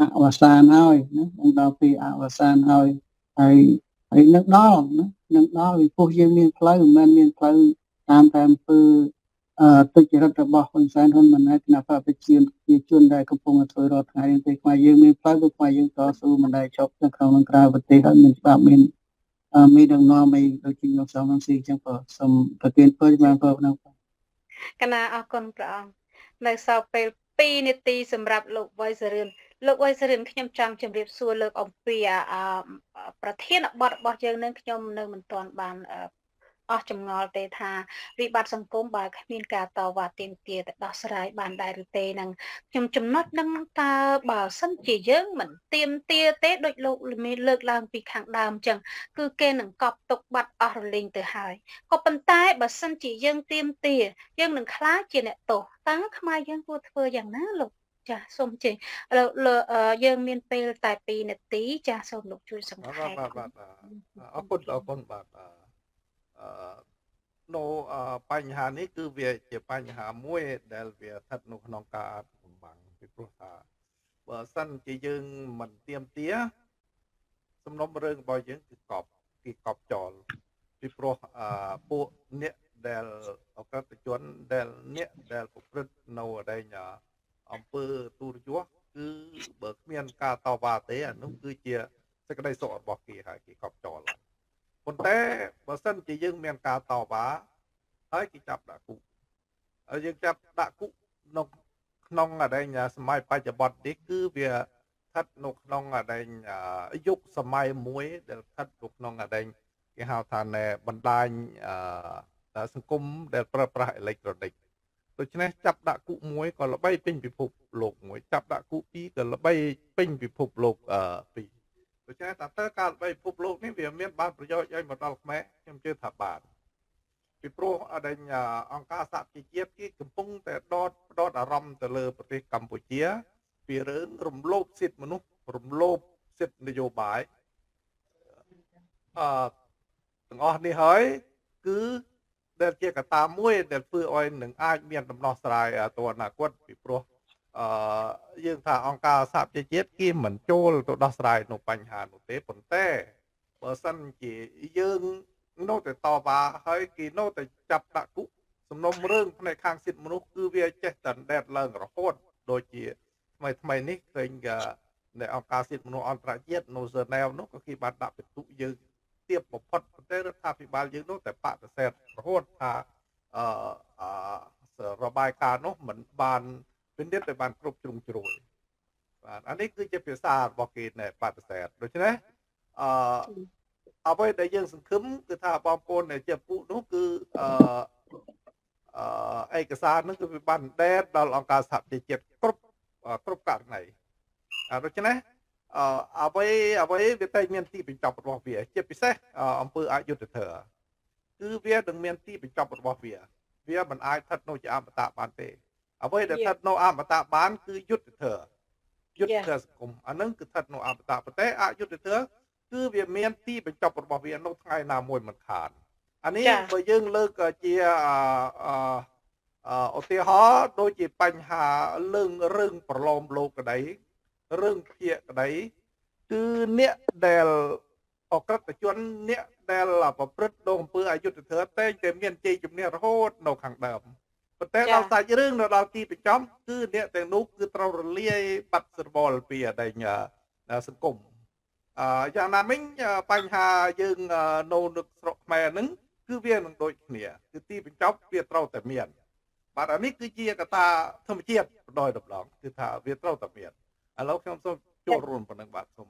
អវសានហើយណានឹងដល់ពេលអវសានហើយហើយហើយនឹងដល់ណានឹងដល់ពីព្រោះយើងមានផ្លូវមិនមែនមានផ្លូវតាមតែអំពើអឺទុច្ចរិតរបស់ហ៊ុនសែនហ៊ុនម៉ាណែតគណៈបព្វជិជាជនដែលកំពុងធ្វើរាល់ថ្ងៃនេះទេខ្មែរយើងមានផ្លូវគឺខ្មែរយើងតស៊ូមិនដែលចប់នៅក្នុងនឹងក្រៅប្រទេសហើយមានច្បាប់មាន មានដឹកនាំអីដូចជាខ្ញុំសំស៊ីអញ្ចឹងក៏សូមប្រទានពរបានពរក្នុងកណាអរគុណព្រះអង្គនៅសល់ពេល2នាទីសម្រាប់លោកវៃសរឿនលោកវៃសរឿនខ្ញុំចង់ជម្រាបសួរលើកអំពីប្រធានបទរបស់យើងនឹងខ្ញុំនៅមិនទាន់បាន អស់ចម្ងល់ទេថាវិបត្តិសង្គមបើគ្មានការតវ៉ាទាមទារទៅដោះស្រាយបានដែរឬទេនឹងខ្ញុំចំណុចនឹងតើបើសិនជាយើងមិនទាមទារទេដូចលោកមានលើកឡើងពីខាងដើមអញ្ចឹងគឺគេនឹងកប់ទុកបាត់អស់រលីងទៅហើយក៏ប៉ុន្តែបើសិនជាយើងទាមទារយើងនឹងខ្លាចជាអ្នកទោសតើខ្មែរយើងគួរធ្វើយ៉ាងណាលោកចាសូមជិះលើយើងមានពេលតែ2នាទីចាសូមលោកជួយសង្ខេបបាទបាទអរគុណអរគុណបាទ នៅបញ្ហានេះគឺវាជាបញ្ហាមួយដែលវាស្ថិតនៅក្នុងការបំបាំងពីព្រោះថាបើសិនជាយើងមិនទៀមទាសំណុំរឿងរបស់យើងគឺកប់គេកប់ចោលពីព្រោះអពួកអ្នកដែលអក្រិតជនដែលអ្នកដែលប្រព្រឹត្តនៅអដែងអំពើទូរយោគឺបើគ្មានការតវ៉ាទេអានោះគឺជាសេចក្តីសុខរបស់គេហើយគេកប់ចោលហើយ ប៉ុន្តែបើសិនជាយើងមានការតវ៉ាហើយគេចាប់ដាក់គុកហើយយើងចាប់ដាក់គុកក្នុងក្នុងអដែងសម័យបច្ចុប្បន្ននេះគឺវាស្ថិតនៅក្នុងអដែងយុគសម័យមួយដែលស្ថិតនៅក្នុងអដែងគេហៅថាណែបណ្ដាញសង្គមដែលប្រើប្រាស់អេឡិចត្រូនិកដូច្នេះចាប់ដាក់គុកមួយក៏ល្បីពេញពិភពលោកមួយចាប់ដាក់គុកពីរក៏ល្បីពេញពិភពលោកពីរ ដូច្នេះតើតើការល្បីពិភពលោកនេះវាមានបានប្រយោជន៍ឲ្យមកដល់ខ្មែរខ្ញុំជឿថាបានពីព្រោះអដែងអង្គការសហជីវជាតិគេកំពុងតែដតផ្ដោតអារម្មណ៍ទៅលើប្រទេសកម្ពុជា ពីរឿងរំលោភសិទ្ធិមនុស្សរំលោភសិទ្ធិនយោបាយអឺទាំងអស់នេះហើយគឺដែលជាកត្តាមួយដែលធ្វើឲ្យនឹងអាចមានដំណោះស្រាយទៅអនាគតពីព្រោះ អឺយើងថាអង្គការសហប្រជាជាតិគេមិនចូលទៅដោះស្រាយនៅបញ្ហានោះទេប៉ុន្តែបើសិនជាយើងនៅតែតវ៉ាហើយគេនៅតែចាប់ដាក់គុកសំណុំរឿងផ្នែកខាងសិទ្ធិមនុស្សគឺវាចេះតែដេតឡើងរហូតដូចជាថ្មីថ្មីនេះឃើញនៅអង្គការសិទ្ធិមនុស្សអន្តរជាតិនៅសឺណែវនោះក៏គេបានដាក់ពិន្ទុយើងទៀបបំផុតប៉ុន្តែរដ្ឋាភិបាលយើងនោះតែបដិសេធរហូតថាអឺរបាយការណ៍នោះមិនបាន ពិនិត្យឲ្យបានគ្រប់ជ្រុងជ្រោយបាទអានេះគឺជាភាសារបស់គេនៅបដិសេធដូច្នេះអឺអ្វីដែលយើងសង្ឃឹមគឺថាបងប្អូនដែលជាពុនោះគឺអឺអឺឯកសារនឹងគឺវាបានដែតដល់អង្គការសហប្រជាជាតិគ្រប់គ្រប់ករណីដូច្នេះអឺអ្វីអ្វីវាតែមានទីបញ្ចប់របស់វាជាពិសេសអង្គើអយុធធរគឺវានឹងមានទីបញ្ចប់របស់វា វាមិនអាចស្ថិតនៅជាអមតៈបានទេ អ្វីដែលស្ថិតនៅអមតៈបាន គឺយុទ្ធធរយុទ្ធធរសង្គមអានឹងគឺស្ថិតនៅអមតៈប៉ុន្តែអយុទ្ធធរគឺវាមានទីបញ្ចប់របស់វានៅថ្ងៃណាមួយមិនខានអានេះបើយើងលើកជាអឺឧទាហរណ៍ដូចជាបញ្ហាលើងរឿងប្រឡំលោកក្តីរឿងភៀកក្តីគឺអ្នកដែលអក្រិតជនអ្នកដែលប្រព្រឹត្តដូរអំពើអយុត្តិធម៌តែងតែមានជ័យជំនះរហូតនៅខាងដើម ប៉ុន្តែដល់សាច់រឿងនៅដល់ទីបញ្ចប់គឺអ្នកទាំងនោះគឺត្រូវរលាយបាត់ស្រវល់ពីអដែងសង្គមអឺយ៉ាងណាមិញបញ្ហាយើងនៅនឹកស្រុកខ្មែរហ្នឹងគឺវានឹងដូចគ្នាគឺទីបញ្ចប់វាត្រូវតែមានបាទអានេះគឺជាកត្តាធម្មជាតិបដ ாய் ដំឡងគឺថាវាត្រូវតែមានឥឡូវខ្ញុំសូមចូលរួមប៉ុណ្ណឹងបាទសូម